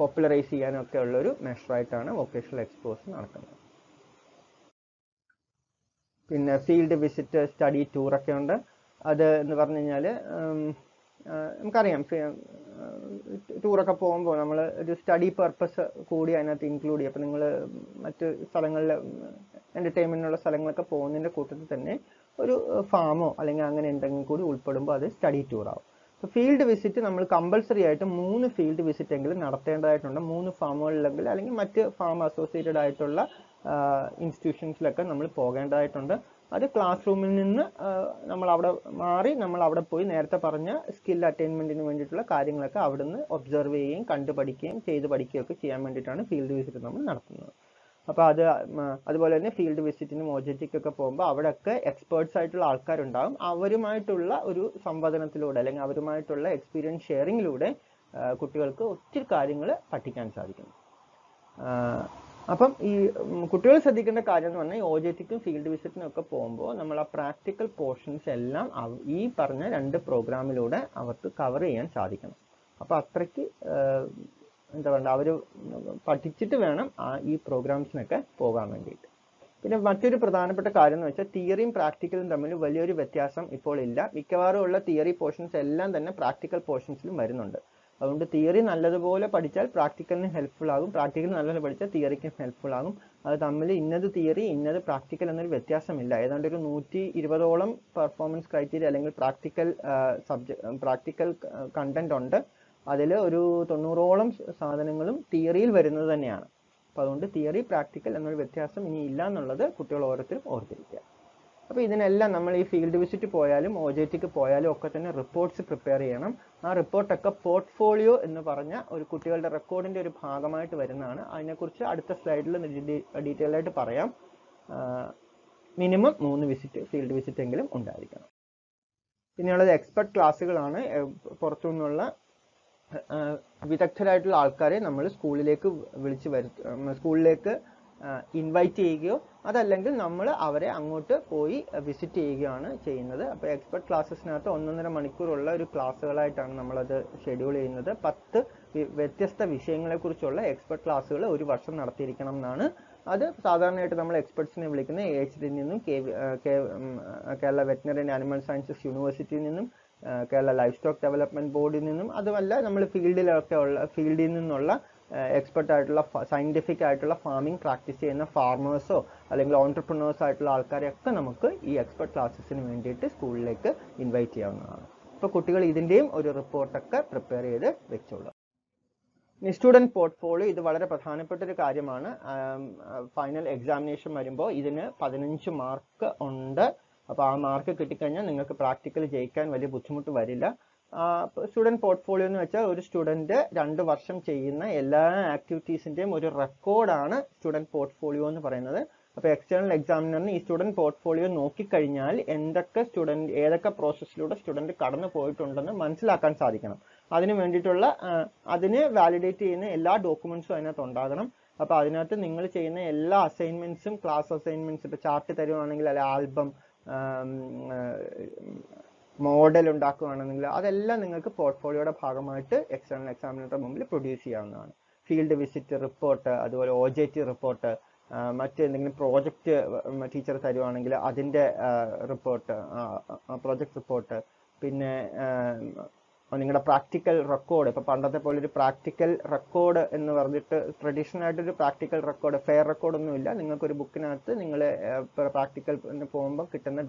പോപ്പുലറൈസ് ചെയ്യാനും ഒക്കെ ഉള്ളൊരു മെഷറായിട്ടാണ് വൊക്കേഷണൽ എക്സ്പോസ് നടക്കുന്നത്. പിന്നെ ഫീൽഡ് വിസിറ്റ് സ്റ്റഡി ടൂർ ഒക്കെ ഉണ്ട്. അത് എന്ന് പറഞ്ഞു കഴിഞ്ഞാൽ നമുക്കറിയാം ടൂറൊക്കെ പോകുമ്പോൾ നമ്മൾ ഒരു സ്റ്റഡി പർപ്പസ് കൂടി അതിനകത്ത് ഇൻക്ലൂഡ് ചെയ്യും. അപ്പം നിങ്ങൾ മറ്റ് സ്ഥലങ്ങളിൽ എന്റർടൈൻമെന്റിനുള്ള സ്ഥലങ്ങളൊക്കെ പോകുന്നതിന്റെ കൂട്ടത്തിൽ തന്നെ ഒരു ഫാമോ അല്ലെങ്കിൽ അങ്ങനെ എന്തെങ്കിലും കൂടി ഉൾപ്പെടുമ്പോൾ അത് സ്റ്റഡി ടൂറാവും അപ്പോൾ ഫീൽഡ് വിസിറ്റ് നമ്മൾ കമ്പൽസറി ആയിട്ട് മൂന്ന് ഫീൽഡ് വിസിറ്റ് എങ്കിലും നടത്തേണ്ടതായിട്ടുണ്ട്. മൂന്ന് ഫാമുകളിലെങ്കിൽ അല്ലെങ്കിൽ മറ്റ് ഫാം അസോസിയേറ്റഡ് ആയിട്ടുള്ള ഇൻസ്റ്റിറ്റ്യൂഷൻസിലൊക്കെ നമ്മൾ പോകേണ്ടതായിട്ടുണ്ട്. അത് ക്ലാസ് റൂമിൽ നിന്ന് നമ്മൾ അവിടെ മാറി നമ്മൾ അവിടെ പോയി നേരത്തെ പറഞ്ഞ സ്കിൽ അറ്റൈൻമെന്റിന് വേണ്ടിയിട്ടുള്ള കാര്യങ്ങളൊക്കെ അവിടുന്ന് ഒബ്സർവ് ചെയ്യുകയും കണ്ടു പഠിക്കുകയും ചെയ്ത് പഠിക്കുകയും ഒക്കെ ചെയ്യാൻ വേണ്ടിയിട്ടാണ് ഫീൽഡ് വിസിറ്റ് നമ്മൾ നടത്തുന്നത്. അപ്പോൾ അത് അതുപോലെ തന്നെ ഫീൽഡ് വിസിറ്റിനും മോജറ്റിക്കൊക്കെ പോകുമ്പോൾ അവിടെയൊക്കെ എക്സ്പേർട്സ് ആയിട്ടുള്ള ആൾക്കാരുണ്ടാകും അവരുമായിട്ടുള്ള ഒരു സംവദനത്തിലൂടെ അല്ലെങ്കിൽ അവരുമായിട്ടുള്ള എക്സ്പീരിയൻസ് ഷെയറിങ്ങിലൂടെ കുട്ടികൾക്ക് ഒത്തിരി കാര്യങ്ങൾ പഠിക്കാൻ സാധിക്കും അപ്പം ഈ കുട്ടികൾ ശ്രദ്ധിക്കേണ്ട കാര്യം എന്ന് പറഞ്ഞാൽ ഒ ജെ ടിക്കും ഫീൽഡ് വിസിറ്റിനും ഒക്കെ പോകുമ്പോൾ നമ്മൾ ആ പ്രാക്ടിക്കൽ പോർഷൻസ് എല്ലാം ഈ പറഞ്ഞ രണ്ട് പ്രോഗ്രാമിലൂടെ അവർക്ക് കവർ ചെയ്യാൻ സാധിക്കണം. അപ്പോൾ അത്രയ്ക്ക് എന്താ പറയുക അവർ പഠിച്ചിട്ട് വേണം ആ ഈ പ്രോഗ്രാംസിനൊക്കെ പോകാൻ വേണ്ടിയിട്ട്. പിന്നെ മറ്റൊരു പ്രധാനപ്പെട്ട കാര്യം എന്ന് വെച്ചാൽ തിയറിയും പ്രാക്ടിക്കലും തമ്മിൽ വലിയൊരു വ്യത്യാസം ഇപ്പോൾ ഇല്ല. മിക്കവാറും ഉള്ള തിയറി പോർഷൻസ് എല്ലാം തന്നെ പ്രാക്ടിക്കൽ പോർഷൻസിലും വരുന്നുണ്ട്. അതുകൊണ്ട് തിയറി നല്ലതുപോലെ പഠിച്ചാൽ പ്രാക്ടിക്കലിന് ഹെൽപ്ഫുൾ ആകും. പ്രാക്ടിക്കൽ നല്ലപോലെ പഠിച്ചാൽ തിയറിക്കും ഹെൽപ്ഫുൾ ആകും. അത് തമ്മിൽ ഇന്നത് തിയറി ഇന്നത് പ്രാക്ടിക്കൽ എന്നൊരു വ്യത്യാസമില്ല. ഏതാണ്ട് ഒരു നൂറ്റി ഇരുപതോളം പെർഫോമൻസ് ക്രൈറ്റീരിയ അല്ലെങ്കിൽ പ്രാക്ടിക്കൽ സബ്ജക്ട് പ്രാക്ടിക്കൽ കണ്ടന്റ് ഉണ്ട്. അതിൽ ഒരു തൊണ്ണൂറോളം സാധനങ്ങളും തിയറിയിൽ വരുന്നത് തന്നെയാണ്. അപ്പോൾ അതുകൊണ്ട് തിയറി പ്രാക്ടിക്കൽ എന്നൊരു വ്യത്യാസം ഇനി ഇല്ല എന്നുള്ളത് കുട്ടികൾ ഓരോരുത്തരും ഓർത്തിരിക്കുക. അപ്പോൾ ഇതിനെല്ലാം നമ്മൾ ഈ ഫീൽഡ് വിസിറ്റ് പോയാലും ഒ ജെ ടിക്ക് പോയാലും ഒക്കെ തന്നെ റിപ്പോർട്ട്സ് പ്രിപ്പയർ ചെയ്യണം. ആ റിപ്പോർട്ടൊക്കെ പോർട്ട്ഫോളിയോ എന്ന് പറഞ്ഞ ഒരു കുട്ടികളുടെ റെക്കോർഡിന്റെ ഒരു ഭാഗമായിട്ട് വരുന്നതാണ്. അതിനെക്കുറിച്ച് അടുത്ത സ്ലൈഡിൽ ഡീറ്റെയിൽ ആയിട്ട് പറയാം. മിനിമം മൂന്ന് വിസിറ്റ് ഫീൽഡ് വിസിറ്റ് എങ്കിലും ഉണ്ടായിരിക്കണം. പിന്നെയുള്ളത് എക്സ്പെർട്ട് ക്ലാസ്സുകളാണ് ഏർ പുറത്തു നിന്നുള്ള വിദഗ്ധരായിട്ടുള്ള ആൾക്കാരെ നമ്മൾ സ്കൂളിലേക്ക് വിളിച്ച് വരു സ്കൂളിലേക്ക് ഇൻവൈറ്റ് ചെയ്യുകയോ അതല്ലെങ്കിൽ നമ്മൾ അവരെ അങ്ങോട്ട് പോയി വിസിറ്റ് ചെയ്യുകയാണ് ചെയ്യുന്നത്. അപ്പോൾ എക്സ്പെർട്ട് ക്ലാസ്സസിനകത്ത് ഒന്നൊന്നര മണിക്കൂറുള്ള ഒരു ക്ലാസ്സുകളായിട്ടാണ് നമ്മളത് ഷെഡ്യൂൾ ചെയ്യുന്നത്. പത്ത് വ്യത്യസ്ത വിഷയങ്ങളെക്കുറിച്ചുള്ള എക്സ്പെർട്ട് ക്ലാസ്സുകൾ ഒരു വർഷം നടത്തിയിരിക്കണം എന്നാണ്. അത് സാധാരണയായിട്ട് നമ്മൾ എക്സ്പെർട്സിനെ വിളിക്കുന്ന എ എച്ച് ഡിയിൽ നിന്നും Kerala veterinary and animal sciences യൂണിവേഴ്സിറ്റിയിൽ നിന്നും കേരള ലൈഫ് സ്റ്റോക്ക് ഡെവലപ്മെന്റ് ബോർഡിൽ നിന്നും അതുമല്ല നമ്മൾ ഫീൽഡിലൊക്കെ ഉള്ള ഫീൽഡിൽ നിന്നുള്ള എക്സ്പെർട്ട് ആയിട്ടുള്ള സയന്റിഫിക് ആയിട്ടുള്ള ഫാമിംഗ് പ്രാക്ടീസ് ചെയ്യുന്ന ഫാർമേഴ്സോ അല്ലെങ്കിൽ ഓൺടർപ്രണേഴ്സ് ആയിട്ടുള്ള ആൾക്കാരെയൊക്കെ നമുക്ക് ഈ എക്സ്പെർട്ട് ക്ലാസ്സസിന് വേണ്ടിയിട്ട് സ്കൂളിലേക്ക് ഇൻവൈറ്റ് ചെയ്യാവുന്നതാണ്. അപ്പോൾ കുട്ടികൾ ഇതിന്റെയും ഒരു റിപ്പോർട്ടൊക്കെ പ്രിപ്പയർ ചെയ്ത് വെച്ചോളൂ. ഇനി സ്റ്റുഡന്റ് പോർട്ട്ഫോളിയോ ഇത് വളരെ പ്രധാനപ്പെട്ട ഒരു കാര്യമാണ് ഫൈനൽ എക്സാമിനേഷൻ വരുമ്പോൾ ഇതിന് പതിനഞ്ച് മാർക്ക് ഉണ്ട്. അപ്പോൾ ആ മാർക്ക് കിട്ടിക്കഴിഞ്ഞാൽ നിങ്ങൾക്ക് പ്രാക്ടിക്കൽ ജയിക്കാൻ വലിയ ബുദ്ധിമുട്ട് വരില്ല. സ്റ്റുഡന്റ് പോർട്ട്ഫോളിയോ എന്ന് വെച്ചാൽ ഒരു സ്റ്റുഡന്റ് രണ്ട് വർഷം ചെയ്യുന്ന എല്ലാ ആക്ടിവിറ്റീസിന്റെയും ഒരു റെക്കോർഡാണ് സ്റ്റുഡന്റ് പോർട്ട്ഫോളിയോ എന്ന് പറയുന്നത്. അപ്പോൾ എക്സ്റ്റേണൽ എക്സാമിനറിന് ഈ സ്റ്റുഡന്റ് പോർട്ട്ഫോളിയോ നോക്കിക്കഴിഞ്ഞാൽ എന്തൊക്കെ സ്റ്റുഡന്റ് ഏതൊക്കെ പ്രോസസ്സിലൂടെ സ്റ്റുഡന്റ് കടന്നു പോയിട്ടുണ്ടെന്ന് മനസ്സിലാക്കാൻ സാധിക്കണം. അതിന് വേണ്ടിയിട്ടുള്ള അതിന് വാലിഡേറ്റ് ചെയ്യുന്ന എല്ലാ ഡോക്യുമെൻസും അതിനകത്ത് ഉണ്ടാകണം. അപ്പോൾ അതിനകത്ത് നിങ്ങൾ ചെയ്യുന്ന എല്ലാ അസൈൻമെന്റ്സും ക്ലാസ് അസൈൻമെന്റ്സ് ഇപ്പോൾ ചാർട്ട് തരുവാണെങ്കിൽ അല്ലെ ആൽബം മോഡൽ ഉണ്ടാക്കുകയാണെന്നെങ്കിൽ അതെല്ലാം നിങ്ങൾക്ക് പോർട്ട്ഫോളിയോയുടെ ഭാഗമായിട്ട് എക്സ്റ്റേണൽ എക്സാമിനറുടെ മുമ്പിൽ പ്രൊഡ്യൂസ് ചെയ്യാവുന്നതാണ്. ഫീൽഡ് വിസിറ്റ് റിപ്പോർട്ട് അതുപോലെ ഒ ജെ ടി റിപ്പോർട്ട് മറ്റെന്തെങ്കിലും പ്രോജക്റ്റ് ടീച്ചർ തരുവാണെങ്കിൽ അതിന്റെ റിപ്പോർട്ട് പ്രോജക്റ്റ് റിപ്പോർട്ട് പിന്നെ നിങ്ങളുടെ പ്രാക്ടിക്കൽ റെക്കോർഡ് ഇപ്പോൾ പണ്ടത്തെ പോലെ ഒരു പ്രാക്ടിക്കൽ റെക്കോർഡ് എന്ന് പറഞ്ഞിട്ട് ട്രഡീഷണൽ ആയിട്ടൊരു പ്രാക്ടിക്കൽ റെക്കോർഡ് ഫെയർ റെക്കോർഡ് നിങ്ങൾക്കൊരു ബുക്കിനകത്ത് നിങ്ങൾ പ്രാക്ടിക്കൽ പോകുമ്പോൾ കിട്ടുന്ന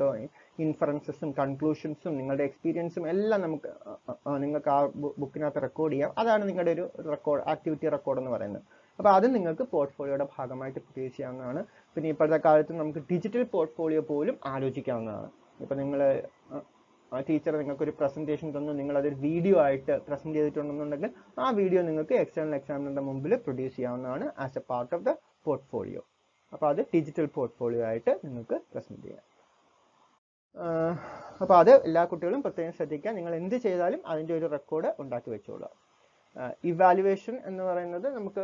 ഇൻഫറൻസസും കൺക്ലൂഷൻസും നിങ്ങളുടെ എക്സ്പീരിയൻസും എല്ലാം നമുക്ക് നിങ്ങൾക്ക് ആ ബുക്കിനകത്ത് റെക്കോർഡ് ചെയ്യാം. അതാണ് നിങ്ങളുടെ ഒരു റെക്കോർഡ് ആക്ടിവിറ്റി റെക്കോർഡ് എന്ന് പറയുന്നത്. അപ്പോൾ അത് നിങ്ങൾക്ക് പോർട്ട്ഫോളിയോയുടെ ഭാഗമായിട്ട് പ്രത്യേകിച്ച് ചെയ്യാവുന്നതാണ്. പിന്നെ ഇപ്പോഴത്തെ കാലത്ത് നമുക്ക് ഡിജിറ്റൽ പോർട്ട്ഫോളിയോ പോലും ആലോചിക്കാവുന്നതാണ്. ഇപ്പം നിങ്ങൾ ടീച്ചർ നിങ്ങൾക്ക് ഒരു പ്രസന്റേഷൻ തന്നു. നിങ്ങൾ അതൊരു വീഡിയോ ആയിട്ട് പ്രസന്റ് ചെയ്തിട്ടുണ്ടെന്നുണ്ടെങ്കിൽ ആ വീഡിയോ നിങ്ങൾക്ക് എക്സ്റ്റേണൽ എക്സാമിനറുടെ മുമ്പിൽ പ്രൊഡ്യൂസ് ചെയ്യാവുന്നതാണ് as a part of the portfolio അപ്പോൾ അത് ഡിജിറ്റൽ പോർട്ട്ഫോളിയോ ആയിട്ട് നിങ്ങൾക്ക് പ്രസന്റ് ചെയ്യാം. അപ്പോൾ അത് എല്ലാ കുട്ടികളും പ്രത്യേകം ശ്രദ്ധിക്കുക. നിങ്ങൾ എന്ത് ചെയ്താലും അതിന്റെ ഒരു റെക്കോർഡ് ഉണ്ടാക്കി വെച്ചോളുക. ഇവാലുവേഷൻ എന്ന് പറയുന്നത് നമുക്ക്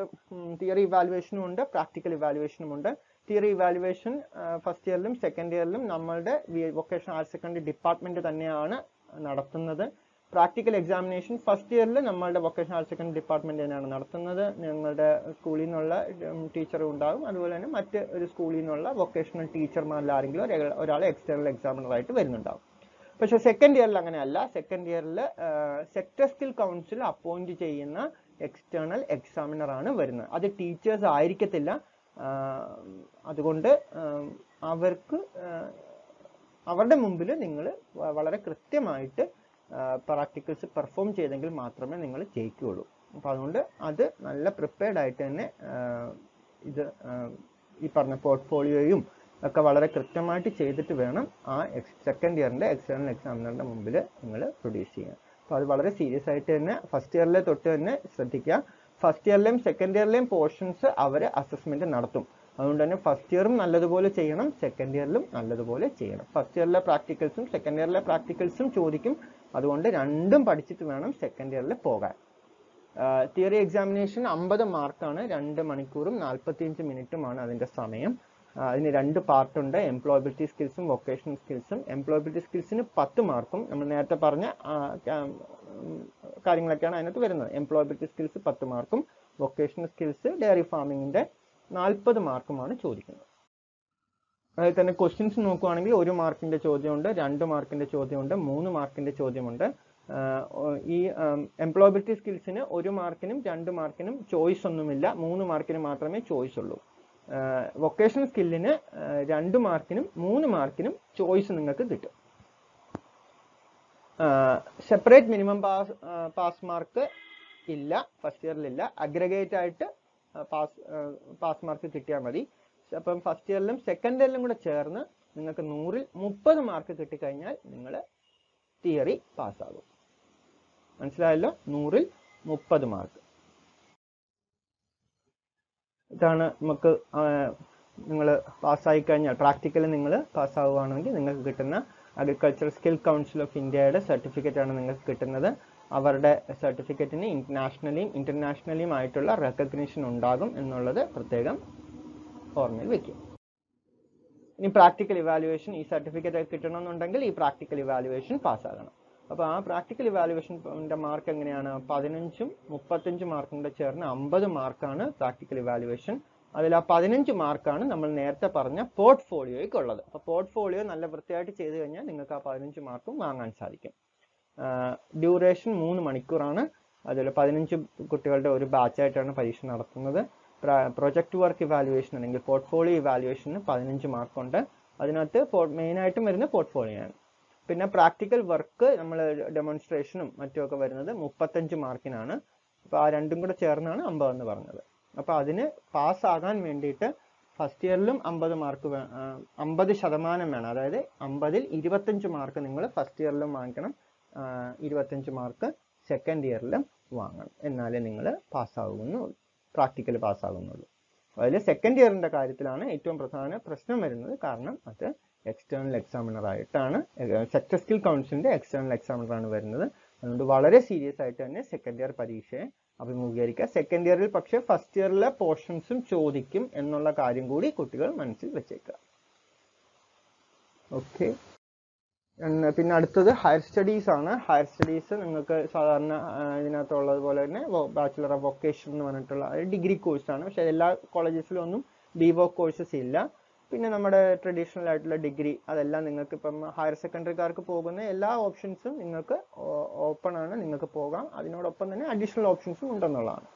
തിയറി ഇവാലുവേഷനും ഉണ്ട് പ്രാക്ടിക്കൽ ഇവാലുവേഷനും ഉണ്ട്. തിയറി ഇവാലുവേഷൻ ഫസ്റ്റ് ഇയറിലും സെക്കൻഡ് ഇയറിലും നമ്മളുടെ വൊക്കേഷണൽ ഹയർ സെക്കൻഡറി ഡിപ്പാർട്ട്മെന്റ് തന്നെയാണ് നടത്തുന്നത്. പ്രാക്ടിക്കൽ എക്സാമിനേഷൻ ഫസ്റ്റ് ഇയറിൽ നമ്മളുടെ വൊക്കേഷണൽ ഹയർ സെക്കൻഡറി ഡിപ്പാർട്ട്മെന്റ് തന്നെയാണ് നടത്തുന്നത്. ഞങ്ങളുടെ സ്കൂളിൽ നിന്നുള്ള ടീച്ചറും ഉണ്ടാകും. അതുപോലെ തന്നെ മറ്റ് ഒരു സ്കൂളിൽ നിന്നുള്ള വൊക്കേഷണൽ ടീച്ചർമാരിൽ ആരെങ്കിലും ഒരാൾ- എക്സ്റ്റേണൽ എക്സാമിനറായിട്ട് വരുന്നുണ്ടാകും പക്ഷേ സെക്കൻഡ് ഇയറിൽ അങ്ങനെയല്ല. സെക്കൻഡ് ഇയറിൽ സെക്ടർ സ്കിൽ കൗൺസിൽ അപ്പോയിന്റ് ചെയ്യുന്ന എക്സ്റ്റേണൽ എക്സാമിനറാണ് വരുന്നത്. അത് ടീച്ചേഴ്സ് ആയിരിക്കത്തില്ല. അതുകൊണ്ട് അവർക്ക് അവരുടെ മുമ്പിൽ നിങ്ങൾ വളരെ കൃത്യമായിട്ട് പ്രാക്ടിക്കൽസ് പെർഫോം ചെയ്തെങ്കിൽ മാത്രമേ നിങ്ങൾ ജയിക്കുകയുള്ളൂ. അപ്പോൾ അതുകൊണ്ട് അത് നല്ല പ്രിപ്പയർഡ് ആയിട്ട് തന്നെ ഇത് ഈ പറഞ്ഞ പോർട്ട്ഫോളിയോയും ഒക്കെ വളരെ കൃത്യമായിട്ട് ചെയ്തിട്ട് വേണം ആ സെക്കൻഡ് ഇയറിന്റെ എക്സ്റ്റേണൽ എക്സാമിനറിന്റെ മുമ്പിൽ നിങ്ങൾ പ്രൊഡ്യൂസ് ചെയ്യാൻ. അപ്പോൾ അത് വളരെ സീരിയസ് ആയിട്ട് തന്നെ ഫസ്റ്റ് ഇയറിലെ തൊട്ട് തന്നെ ശ്രദ്ധിക്കുക. ഫസ്റ്റ് ഇയറിലെയും സെക്കൻഡ് ഇയറിലെയും പോർഷൻസ് അവർ അസസ്മെന്റ് നടത്തും. അതുകൊണ്ട് തന്നെ ഫസ്റ്റ് ഇയറും നല്ലതുപോലെ ചെയ്യണം സെക്കൻഡ് ഇയറിലും നല്ലതുപോലെ ചെയ്യണം. ഫസ്റ്റ് ഇയറിലെ പ്രാക്ടിക്കൽസും സെക്കൻഡ് ഇയറിലെ പ്രാക്ടിക്കൽസും ചോദിക്കും. അതുകൊണ്ട് രണ്ടും പഠിച്ചിട്ട് വേണം സെക്കൻഡ് ഇയറിൽ പോകാൻ. തിയറി എക്സാമിനേഷൻ അമ്പത് മാർക്കാണ് രണ്ട് മണിക്കൂറും നാൽപ്പത്തിയഞ്ച് മിനിറ്റുമാണ് അതിന്റെ സമയം. അതിന് രണ്ട് പാർട്ടുണ്ട് എംപ്ലോയബിലിറ്റി സ്കിൽസും വൊക്കേഷണൽ സ്കിൽസും എംപ്ലോയബിലിറ്റി സ്കിൽസിന് പത്ത് മാർക്കും നമ്മൾ നേരത്തെ പറഞ്ഞ കാര്യങ്ങളൊക്കെയാണ് അതിനകത്ത് വരുന്നത്. എംപ്ലോയബിലിറ്റി സ്കിൽസ് പത്ത് മാർക്കും വൊക്കേഷണൽ സ്കിൽസ് ഡയറി ഫാമിങ്ങിന്റെ നാൽപ്പത് മാർക്കുമാണ് ചോദിക്കുന്നത്. അതിൽ തന്നെ ക്വസ്റ്റ്യൻസ് നോക്കുവാണെങ്കിൽ ഒരു മാർക്കിന്റെ ചോദ്യമുണ്ട് രണ്ട് മാർക്കിന്റെ ചോദ്യമുണ്ട് മൂന്ന് മാർക്കിന്റെ ചോദ്യമുണ്ട്. ഈ എംപ്ലോയബിലിറ്റി സ്കിൽസിന് ഒരു മാർക്കിനും രണ്ട് മാർക്കിനും ചോയ്സ് ഒന്നുമില്ല. മൂന്ന് മാർക്കിന് മാത്രമേ ചോയ്സ് ഉള്ളൂ. വൊക്കേഷണൽ സ്കില്ലിന് രണ്ട് മാർക്കിനും മൂന്ന് മാർക്കിനും ചോയ്സ് നിങ്ങൾക്ക് കിട്ടും. Separate minimum pass pass mark ഇല്ല ഫസ്റ്റ് ഇയറിലില്ല അഗ്രഗേറ്റ് ആയിട്ട് പാസ് പാസ് മാർക്ക് കിട്ടിയാൽ മതി. അപ്പം ഫസ്റ്റ് ഇയറിലും സെക്കൻഡ് ഇയറിലും കൂടെ ചേർന്ന് നിങ്ങൾക്ക് നൂറിൽ മുപ്പത് മാർക്ക് കിട്ടിക്കഴിഞ്ഞാൽ നിങ്ങൾ തിയറി പാസ്സാകും മനസ്സിലായല്ലോ? നൂറിൽ മുപ്പത് മാർക്ക് ഇതാണ് നമുക്ക് നിങ്ങൾ പാസ്സായി കഴിഞ്ഞാൽ പ്രാക്ടിക്കലി നിങ്ങൾ പാസ്സാവുകയാണെങ്കിൽ നിങ്ങൾക്ക് കിട്ടുന്ന അഗ്രികൾച്ചർ സ്കിൽ കൗൺസിൽ ഓഫ് ഇന്ത്യയുടെ സർട്ടിഫിക്കറ്റ് ആണ് നിങ്ങൾക്ക് കിട്ടുന്നത്. അവരുടെ സർട്ടിഫിക്കറ്റിന് നാഷണലിയും ഇന്റർനാഷണലിയും ആയിട്ടുള്ള റെക്കഗ്നിഷൻ ഉണ്ടാകും എന്നുള്ളത് പ്രത്യേകം ഓർമ്മയിൽ വയ്ക്കുക ഇനി പ്രാക്ടിക്കൽ ഇവാലുവേഷൻ ഈ സർട്ടിഫിക്കറ്റ് കിട്ടണമെന്നുണ്ടെങ്കിൽ ഈ പ്രാക്ടിക്കൽ ഇവാലുവേഷൻ പാസ്സാകണം. അപ്പോൾ ആ പ്രാക്ടിക്കൽ ഇവാലുവേഷന്റെ മാർക്ക് എങ്ങനെയാണ്? പതിനഞ്ചും മുപ്പത്തഞ്ച് മാർക്കും കൂടെ ചേർന്ന് അമ്പത് മാർക്കാണ് പ്രാക്ടിക്കൽ ഇവാലുവേഷൻ അതിൽ ആ പതിനഞ്ച് മാർക്കാണ് നമ്മൾ നേരത്തെ പറഞ്ഞ പോർട്ട്ഫോളിയോയ്ക്കുള്ളത് അപ്പോൾ പോർട്ട്ഫോളിയോ നല്ല വൃത്തിയായിട്ട് ചെയ്തു കഴിഞ്ഞാൽ നിങ്ങൾക്ക് ആ പതിനഞ്ച് മാർക്കും വാങ്ങാൻ സാധിക്കും. ഡ്യൂറേഷൻ മൂന്ന് മണിക്കൂറാണ്. അതിൽ പതിനഞ്ച് കുട്ടികളുടെ ഒരു ബാച്ചായിട്ടാണ് പരീക്ഷ നടത്തുന്നത്. പ്രൊജക്ട് വർക്ക് ഇവാലുവേഷൻ അല്ലെങ്കിൽ പോർട്ട്ഫോളിയോ ഇവാലുവേഷന് പതിനഞ്ച് മാർക്കുണ്ട് അതിനകത്ത് മെയിനായിട്ടും വരുന്ന പോർട്ട്ഫോളിയോ ആണ്. പിന്നെ പ്രാക്ടിക്കൽ വർക്ക് നമ്മൾ ഡെമോൺസ്ട്രേഷനും മറ്റുമൊക്കെ വരുന്നത് മുപ്പത്തഞ്ച് മാർക്കിനാണ് അപ്പോൾ ആ രണ്ടും കൂടെ ചേർന്നാണ് അമ്പത് എന്ന് പറഞ്ഞത്. അപ്പോൾ അതിന് പാസ്സാകാൻ വേണ്ടിയിട്ട് ഫസ്റ്റ് ഇയറിലും അമ്പത് മാർക്ക് അമ്പത് ശതമാനം വേണം. അതായത് അമ്പതിൽ ഇരുപത്തഞ്ച് മാർക്ക് നിങ്ങൾ ഫസ്റ്റ് ഇയറിലും വാങ്ങിക്കണം. ഇരുപത്തഞ്ച് മാർക്ക് സെക്കൻഡ് ഇയറിൽ വാങ്ങണം. എന്നാലേ നിങ്ങൾ പാസ്സാകുന്നുള്ളൂ പ്രാക്ടിക്കൽ പാസ്സാകുന്നുള്ളൂ അതിൽ സെക്കൻഡ് ഇയറിന്റെ കാര്യത്തിലാണ് ഏറ്റവും പ്രധാന പ്രശ്നം വരുന്നത്. കാരണം അത് എക്സ്റ്റേണൽ എക്സാമിനർ ആയിട്ടാണ് സെക്ടർ സ്കിൽ കൗൺസിലിന്റെ എക്സ്റ്റേണൽ എക്സാമിനറാണ് വരുന്നത്. അതുകൊണ്ട് വളരെ സീരിയസ് ആയിട്ട് തന്നെ സെക്കൻഡ് ഇയർ പരീക്ഷയെ അഭിമുഖീകരിക്കുക. സെക്കൻഡ് ഇയറിൽ പക്ഷേ ഫസ്റ്റ് ഇയറിലെ പോർഷൻസും ചോദിക്കും എന്നുള്ള കാര്യം കൂടി കുട്ടികൾ മനസ്സിൽ വെച്ചേക്കുക. ഓക്കെ പിന്നെ അടുത്തത് ഹയർ സ്റ്റഡീസ് ആണ്. ഹയർ സ്റ്റഡീസ് നിങ്ങൾക്ക് സാധാരണ ഇതിനകത്തുള്ളത് പോലെ തന്നെ ബാച്ചുലർ ഓഫ് വൊക്കേഷൻ എന്ന് പറഞ്ഞിട്ടുള്ള ഡിഗ്രി കോഴ്സാണ് പക്ഷെ എല്ലാ കോളേജസിലും ഒന്നും ബി വോ കോഴ്സസ് ഇല്ല. പിന്നെ നമ്മുടെ ട്രഡീഷണൽ ആയിട്ടുള്ള ഡിഗ്രി അതെല്ലാം നിങ്ങൾക്ക് ഇപ്പം ഹയർ സെക്കൻഡറിക്കാർക്ക് പോകുന്ന എല്ലാ ഓപ്ഷൻസും നിങ്ങൾക്ക് ഓപ്പൺ ആണ്. നിങ്ങൾക്ക് പോകാം. അതിനോടൊപ്പം തന്നെ അഡീഷണൽ ഓപ്ഷൻസും ഉണ്ടെന്നുള്ളതാണ്.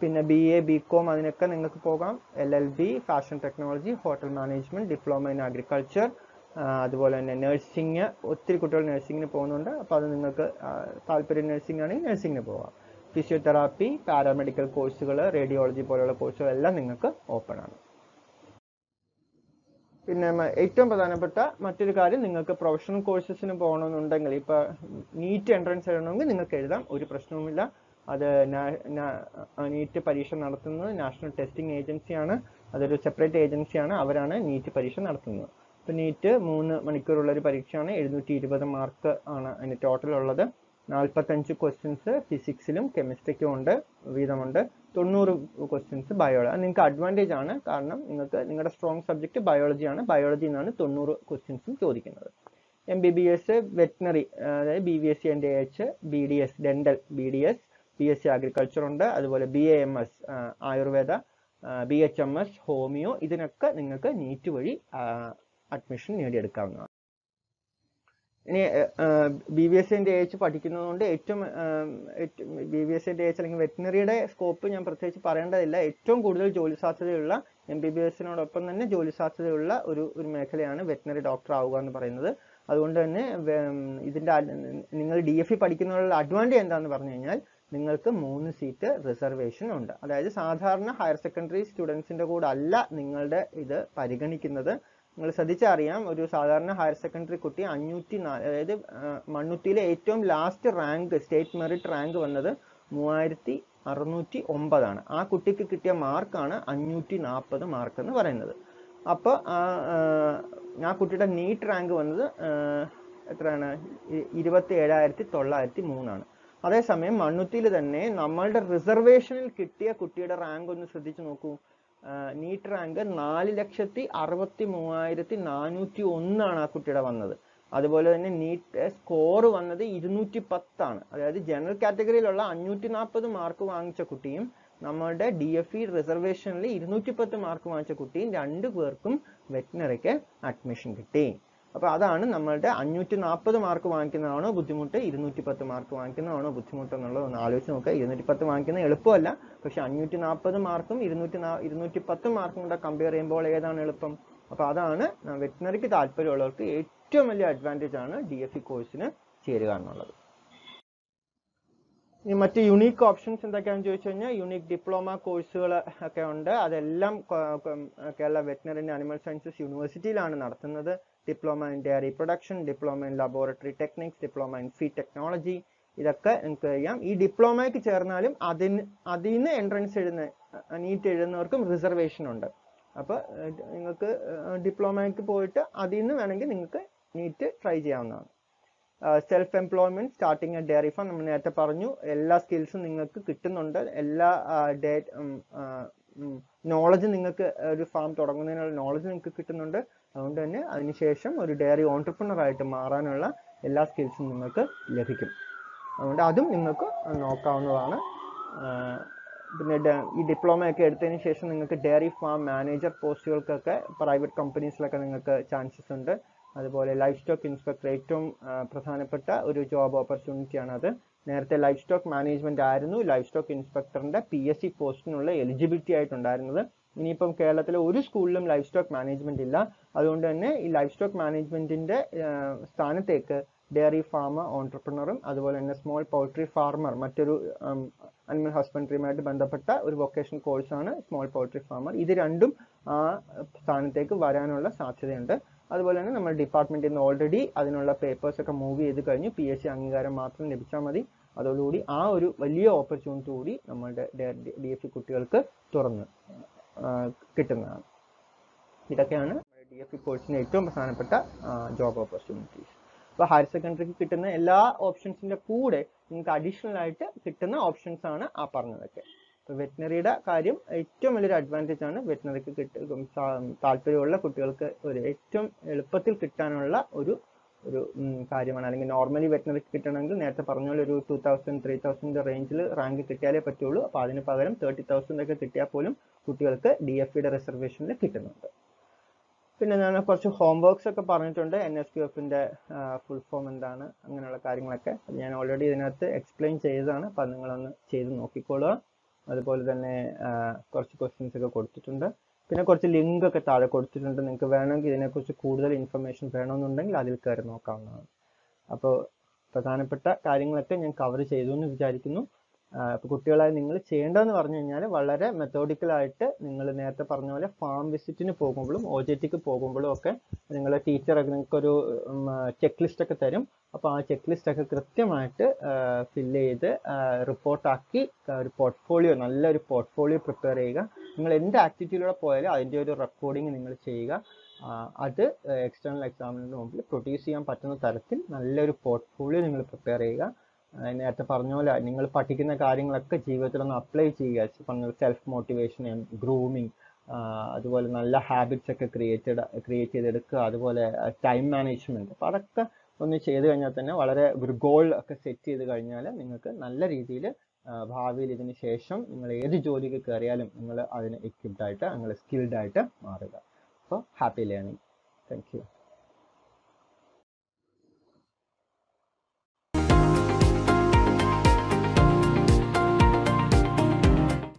പിന്നെ ബി എ ബി കോം അതിനൊക്കെ നിങ്ങൾക്ക് പോകാം. L L B fashion technology hotel management diploma in agriculture അതുപോലെ തന്നെ നഴ്സിംഗ് ഒത്തിരി കുട്ടികൾ നഴ്സിംഗിന് പോകുന്നുണ്ട്. അപ്പോൾ അത് നിങ്ങൾക്ക് താല്പര്യം നഴ്സിംഗ് ആണെങ്കിൽ നഴ്സിംഗിന് പോകാം ഫിസിയോതെറാപ്പി പാരാമെഡിക്കൽ കോഴ്സുകൾ റേഡിയോളജി പോലെയുള്ള കോഴ്സുകൾ എല്ലാം നിങ്ങൾക്ക് ഓപ്പൺ ആണ്. പിന്നെ ഏറ്റവും പ്രധാനപ്പെട്ട മറ്റൊരു കാര്യം നിങ്ങൾക്ക് പ്രൊഫഷണൽ കോഴ്സസിന് പോകണമെന്നുണ്ടെങ്കിൽ ഇപ്പൊ നീറ്റ് എൻട്രൻസ് എഴുതണമെങ്കിൽ നിങ്ങൾക്ക് എഴുതാം. ഒരു പ്രശ്നവുമില്ല. അത് നീറ്റ് പരീക്ഷ നടത്തുന്നത് നാഷണൽ ടെസ്റ്റിംഗ് ഏജൻസിയാണ് അതൊരു സെപ്പറേറ്റ് ഏജൻസിയാണ് അവരാണ് നീറ്റ് പരീക്ഷ നടത്തുന്നത്. ഇപ്പൊ നീറ്റ് മൂന്ന് മണിക്കൂറുള്ള ഒരു പരീക്ഷയാണ്. എഴുന്നൂറ്റി ഇരുപത് മാർക്ക് ആണ് അതിന് ടോട്ടൽ ഉള്ളത്. നാൽപ്പത്തഞ്ച് ക്വസ്റ്റ്യൻസ് ഫിസിക്സിലും കെമിസ്ട്രിക്കും ഉണ്ട് വീതമുണ്ട്. തൊണ്ണൂറ് ക്വസ്റ്റ്യൻസ് ബയോളജി അത് നിങ്ങൾക്ക് അഡ്വാന്റേജ് ആണ്. കാരണം നിങ്ങൾക്ക് നിങ്ങളുടെ സ്ട്രോങ് സബ്ജക്റ്റ് ബയോളജിയാണ് ബയോളജിയിൽ നിന്നാണ് തൊണ്ണൂറ് ക്വസ്റ്റ്യൻസും ചോദിക്കുന്നത്. M B B S veterinary അതായത് B V S C and H B D S dental B D S B S C agriculture ഉണ്ട്. അതുപോലെ B A M S Ayurveda B H M S homeo ഇതിനൊക്കെ നിങ്ങൾക്ക് നീറ്റ് വഴി അഡ്മിഷൻ നേടിയെടുക്കാവുന്നതാണ്. ഇനി B B S and H പഠിക്കുന്നതുകൊണ്ട് ഏറ്റവും B B S and H അല്ലെങ്കിൽ വെറ്റിനറിയുടെ സ്കോപ്പ് ഞാൻ പ്രത്യേകിച്ച് പറയേണ്ടതില്ല. ഏറ്റവും കൂടുതൽ ജോലി സാധ്യതയുള്ള എം ബി ബി എസിനോടൊപ്പം തന്നെ ജോലി സാധ്യതയുള്ള ഒരു ഒരു മേഖലയാണ് വെറ്റിനറി ഡോക്ടർ ആവുക എന്ന് പറയുന്നത്. അതുകൊണ്ട് തന്നെ ഇതിന്റെ നിങ്ങൾ ഡി എഫ് ഇ പഠിക്കുന്നതിനുള്ള അഡ്വാന്റേജ് എന്താന്ന് പറഞ്ഞു കഴിഞ്ഞാൽ നിങ്ങൾക്ക് മൂന്ന് സീറ്റ് റിസർവേഷൻ ഉണ്ട്. അതായത് സാധാരണ ഹയർ സെക്കൻഡറി സ്റ്റുഡൻസിന്റെ കൂടെ അല്ല നിങ്ങളുടെ ഇത് പരിഗണിക്കുന്നത്. നിങ്ങൾ ശ്രദ്ധിച്ചറിയാം ഒരു സാധാരണ ഹയർ സെക്കൻഡറി കുട്ടി അഞ്ഞൂറ്റി നാല് അതായത് മണ്ണുത്തിയിലെ ഏറ്റവും last rank state merit rank വന്നത് മൂവായിരത്തി അറുന്നൂറ്റി ഒമ്പതാണ് ആ കുട്ടിക്ക് കിട്ടിയ മാർക്കാണ് അഞ്ഞൂറ്റി നാൽപ്പത് മാർക്ക് എന്ന് പറയുന്നത്. അപ്പോൾ ആ കുട്ടിയുടെ നീറ്റ് റാങ്ക് വന്നത് എത്രയാണ്? ഇരുപത്തി ഏഴായിരത്തി തൊള്ളായിരത്തി മൂന്നാണ് അതേസമയം മണ്ണുത്തിയിൽ തന്നെ നമ്മളുടെ റിസർവേഷനിൽ കിട്ടിയ കുട്ടിയുടെ റാങ്ക് ഒന്ന് ശ്രദ്ധിച്ചു നോക്കൂ. നീറ്റ് റാങ്ക് നാല് ലക്ഷത്തി അറുപത്തി മൂവായിരത്തി നാനൂറ്റി ഒന്നാണ് ആ കുട്ടിയുടെ വന്നത്. അതുപോലെ തന്നെ നീറ്റ് സ്കോർ വന്നത് ഇരുന്നൂറ്റി പത്താണ് അതായത് ജനറൽ കാറ്റഗറിയിലുള്ള അഞ്ഞൂറ്റി നാൽപ്പത് മാർക്ക് വാങ്ങിച്ച കുട്ടിയും നമ്മളുടെ ഡി എഫ് ഇ റിസർവേഷനിൽ ഇരുന്നൂറ്റി പത്ത് മാർക്ക് വാങ്ങിച്ച കുട്ടിയും രണ്ടു പേർക്കും വെറ്റിനറിക്ക് അഡ്മിഷൻ കിട്ടി. അപ്പൊ അതാണ് നമ്മളുടെ അഞ്ഞൂറ്റി നാൽപ്പത് മാർക്ക് വാങ്ങിക്കുന്നതാണോ ബുദ്ധിമുട്ട് ഇരുന്നൂറ്റി പത്ത് മാർക്ക് വാങ്ങിക്കുന്നതാണോ ബുദ്ധിമുട്ട് എന്നുള്ളത് ഒന്ന് ആലോചിച്ച് നോക്കുക. ഇരുന്നൂറ്റി പത്ത് വാങ്ങിക്കുന്നത് എളുപ്പമല്ല പക്ഷെ അഞ്ഞൂറ്റി നാൽപ്പത് മാർക്കും ഇരുന്നൂറ്റി ഇരുന്നൂറ്റി പത്ത് മാർക്കും കൂടെ കമ്പയർ ചെയ്യുമ്പോൾ ഏതാണ് എളുപ്പം? അപ്പോൾ അതാണ് വെറ്റിനറിക്ക് താല്പര്യമുള്ളവർക്ക് ഏറ്റവും വലിയ അഡ്വാന്റേജ് ആണ് ഡി എഫ് ഇ കോഴ്സിന് ചേരുക എന്നുള്ളത്. ഇനി മറ്റ് യുണീക്ക് ഓപ്ഷൻസ് എന്തൊക്കെയാണെന്ന് ചോദിച്ചു കഴിഞ്ഞാൽ യുണീക്ക് ഡിപ്ലോമ കോഴ്സുകൾ ഒക്കെ ഉണ്ട്. അതെല്ലാം കേരള വെറ്റിനറി അനിമൽ സയൻസസ് യൂണിവേഴ്സിറ്റിയിലാണ് നടത്തുന്നത്. Diploma in dairy production diploma in laboratory techniques diploma in feed technology ഇതൊക്കെ നിങ്ങൾക്ക് ചെയ്യാം. ഈ ഡിപ്ലോമയ്ക്ക് ചേർന്നാലും അതിന് അതിൽ നിന്ന് എൻട്രൻസ് എഴുതുന്ന നീറ്റ് എഴുതുന്നവർക്കും റിസർവേഷൻ ഉണ്ട്. അപ്പോൾ നിങ്ങൾക്ക് ഡിപ്ലോമയ്ക്ക് പോയിട്ട് അതിൽ നിന്ന് വേണമെങ്കിൽ നിങ്ങൾക്ക് നീറ്റ് ട്രൈ ചെയ്യാവുന്നതാണ്. Self employment starting a dairy farm നമ്മൾ നേരത്തെ പറഞ്ഞു എല്ലാ സ്കിൽസും നിങ്ങൾക്ക് കിട്ടുന്നുണ്ട്. എല്ലാ നോളജ് നിങ്ങൾക്ക് ഒരു ഫാം തുടങ്ങുന്നതിനുള്ള നോളജ് നിങ്ങൾക്ക് കിട്ടുന്നുണ്ട്. അതുകൊണ്ട് തന്നെ അതിനുശേഷം ഒരു ഡയറി ഓൺടർപ്രണർ ആയിട്ട് മാറാനുള്ള എല്ലാ സ്കിൽസും നിങ്ങൾക്ക് ലഭിക്കും. അതുകൊണ്ട് അതും നിങ്ങൾക്ക് നോക്കാവുന്നതാണ്. പിന്നെ ഈ ഡിപ്ലോമ ഒക്കെ എടുത്തതിന് ശേഷം നിങ്ങൾക്ക് ഡയറി ഫാം മാനേജർ പോസ്റ്റുകൾക്കൊക്കെ പ്രൈവറ്റ് കമ്പനീസിലൊക്കെ നിങ്ങൾക്ക് ചാൻസസ് ഉണ്ട്. അതുപോലെ ലൈഫ് സ്റ്റോക്ക് ഇൻസ്പെക്ടർ ഏറ്റവും പ്രധാനപ്പെട്ട ഒരു ജോബ് ഓപ്പർച്യൂണിറ്റി ആണ് അത് നേരത്തെ ലൈഫ് സ്റ്റോക്ക് മാനേജ്മെന്റ് ആയിരുന്നു ലൈഫ് സ്റ്റോക്ക് ഇൻസ്പെക്ടറിന്റെ പി എസ് സി പോസ്റ്റിനുള്ള എലിജിബിലിറ്റി ആയിട്ടുണ്ടായിരുന്നത്. ഇനിയിപ്പം കേരളത്തിലെ ഒരു സ്കൂളിലും ലൈഫ് സ്റ്റോക്ക് മാനേജ്മെന്റ് ഇല്ല. അതുകൊണ്ട് തന്നെ ഈ ലൈഫ് സ്റ്റോക്ക് മാനേജ്മെന്റിന്റെ സ്ഥാനത്തേക്ക് ഡയറി ഫാമർ ഓൺടർപ്രണറും അതുപോലെ തന്നെ സ്മോൾ പൗൾട്രി ഫാർമർ മറ്റൊരു അനിമൽ ഹസ്ബൻഡറിയുമായിട്ട് ബന്ധപ്പെട്ട ഒരു വൊക്കേഷണൽ കോഴ്സാണ് സ്മോൾ പൗൾട്രി ഫാർമർ ഇത് രണ്ടും ആ സ്ഥാനത്തേക്ക് വരാനുള്ള സാധ്യതയുണ്ട്. അതുപോലെ തന്നെ നമ്മുടെ ഡിപ്പാർട്ട്മെന്റിൽ നിന്ന് ഓൾറെഡി അതിനുള്ള പേപ്പേഴ്സ് ഒക്കെ മൂവ് ചെയ്ത് കഴിഞ്ഞു പി എസ് സി അംഗീകാരം മാത്രം ലഭിച്ചാൽ മതി. അതോടുകൂടി ആ ഒരു വലിയ ഓപ്പർച്യൂണിറ്റി കൂടി നമ്മളുടെ ഡി എഫ് സി കുട്ടികൾക്ക് തുറന്ന്. കിട്ടുന്നതാണ്. ഇതൊക്കെയാണ് ഡി എഫ് ഇ കോഴ്സിന് ഏറ്റവും പ്രധാനപ്പെട്ട ജോബ് ഓപ്പർച്യൂണിറ്റീസ് അപ്പോൾ ഹയർ സെക്കൻഡറിക്ക് കിട്ടുന്ന എല്ലാ ഓപ്ഷൻസിന്റെ കൂടെ നിങ്ങൾക്ക് അഡീഷണൽ ആയിട്ട് കിട്ടുന്ന ഓപ്ഷൻസ് ആണ് ആ പറഞ്ഞതൊക്കെ. ഇപ്പോൾ വെറ്റിനറിയുടെ കാര്യം ഏറ്റവും വലിയൊരു അഡ്വാന്റേജ് ആണ് വെറ്റിനറിക്ക് കിട്ടും താല്പര്യമുള്ള കുട്ടികൾക്ക് ഒരു ഏറ്റവും എളുപ്പത്തിൽ കിട്ടാനുള്ള ഒരു ഒരു കാര്യമാണ്. അല്ലെങ്കിൽ നോർമലി വെറ്റിനറിക്ക് കിട്ടണമെങ്കിൽ നേരത്തെ പറഞ്ഞ പോലെ ഒരു ടൂ തൗസൻഡ് ത്രീ തൗസൻഡ് റേഞ്ചിൽ റാങ്ക് കിട്ടിയാലേ പറ്റുള്ളൂ. അപ്പോൾ അതിന് പകരം തേർട്ടി തൗസൻഡ് ഒക്കെ കിട്ടിയാൽ പോലും കുട്ടികൾക്ക് ഡി എഫ് ഇയുടെ റിസർവേഷനിൽ കിട്ടുന്നുണ്ട്. പിന്നെ ഞാൻ കുറച്ച് ഹോംവർക്സ് ഒക്കെ പറഞ്ഞിട്ടുണ്ട്. എൻ എസ് ക്യു എഫിന്റെ ഫുൾ ഫോം എന്താണ് അങ്ങനെയുള്ള കാര്യങ്ങളൊക്കെ. ഞാൻ ഓൾറെഡി ഇതിനകത്ത് എക്സ്പ്ലെയിൻ ചെയ്തതാണ്. അപ്പം നിങ്ങളൊന്ന് ചെയ്ത് നോക്കിക്കോളുക. അതുപോലെ തന്നെ കുറച്ച് ക്വസ്റ്റ്യൻസ് ഒക്കെ കൊടുത്തിട്ടുണ്ട്. പിന്നെ കുറച്ച് ലിങ്ക് ഒക്കെ താഴെ കൊടുത്തിട്ടുണ്ട്. നിങ്ങൾക്ക് വേണമെങ്കിൽ ഇതിനെക്കുറിച്ച് കൂടുതൽ ഇൻഫർമേഷൻ വേണമെന്നുണ്ടെങ്കിൽ അതിൽ കയറി നോക്കാവുന്നതാണ്. അപ്പോൾ പ്രധാനപ്പെട്ട കാര്യങ്ങളൊക്കെ ഞാൻ കവർ ചെയ്തു എന്ന് വിചാരിക്കുന്നു. അപ്പോൾ കുട്ടികളായി നിങ്ങൾ ചെയ്യേണ്ടതെന്ന് പറഞ്ഞു കഴിഞ്ഞാൽ വളരെ മെത്തോഡിക്കൽ ആയിട്ട് നിങ്ങൾ നേരത്തെ പറഞ്ഞ പോലെ ഫാം വിസിറ്റിന് പോകുമ്പോഴും ഒ ജെ ടിക്ക് പോകുമ്പോഴും ഒക്കെ നിങ്ങളെ ടീച്ചറൊക്കെ നിങ്ങൾക്കൊരു ചെക്ക് ലിസ്റ്റ് ഒക്കെ തരും. അപ്പോൾ ആ ചെക്ക് ലിസ്റ്റ് ഒക്കെ കൃത്യമായിട്ട് ഫില്ല് ചെയ്ത് റിപ്പോർട്ടാക്കി ഒരു പോർട്ട്ഫോളിയോ നല്ലൊരു പോർട്ട്ഫോളിയോ പ്രിപ്പയർ ചെയ്യുക. നിങ്ങൾ എന്ത് ആക്ടിവിറ്റിയിലൂടെ പോയാലും അതിന്റെ ഒരു റെക്കോർഡിങ് നിങ്ങൾ ചെയ്യുക. അത് എക്സ്റ്റേണൽ എക്സാമിന് മുമ്പിൽ പ്രൊഡ്യൂസ് ചെയ്യാൻ പറ്റുന്ന തരത്തിൽ നല്ലൊരു പോർട്ട്ഫോളിയോ നിങ്ങൾ പ്രിപ്പയർ ചെയ്യുക. നേരത്തെ പറഞ്ഞ പോലെ നിങ്ങൾ പഠിക്കുന്ന കാര്യങ്ങളൊക്കെ ജീവിതത്തിൽ ഒന്ന് അപ്ലൈ ചെയ്യുക. പറഞ്ഞ സെൽഫ് മോട്ടിവേഷൻ ഗ്രൂമിങ് അതുപോലെ നല്ല ഹാബിറ്റ്സ് ഒക്കെ ക്രിയേറ്റഡ് ക്രിയേറ്റ് ചെയ്തെടുക്കുക. അതുപോലെ ടൈം മാനേജ്മെന്റ് അപ്പോൾ അതൊക്കെ ഒന്ന് ചെയ്ത് കഴിഞ്ഞാൽ തന്നെ വളരെ ഒരു ഗോൾ ഒക്കെ സെറ്റ് ചെയ്ത് കഴിഞ്ഞാൽ നിങ്ങൾക്ക് നല്ല രീതിയിൽ ഭാവിയിൽ ഇതിന് ശേഷം നിങ്ങൾ ഏത് ജോലിക്ക് കയറിയാലും നിങ്ങൾ അതിന് എക്വിപ്ഡ് ആയിട്ട് നിങ്ങൾ സ്കിൽഡ് ആയിട്ട് മാറുക. അപ്പോൾ ഹാപ്പി ലേണിംഗ് താങ്ക് യു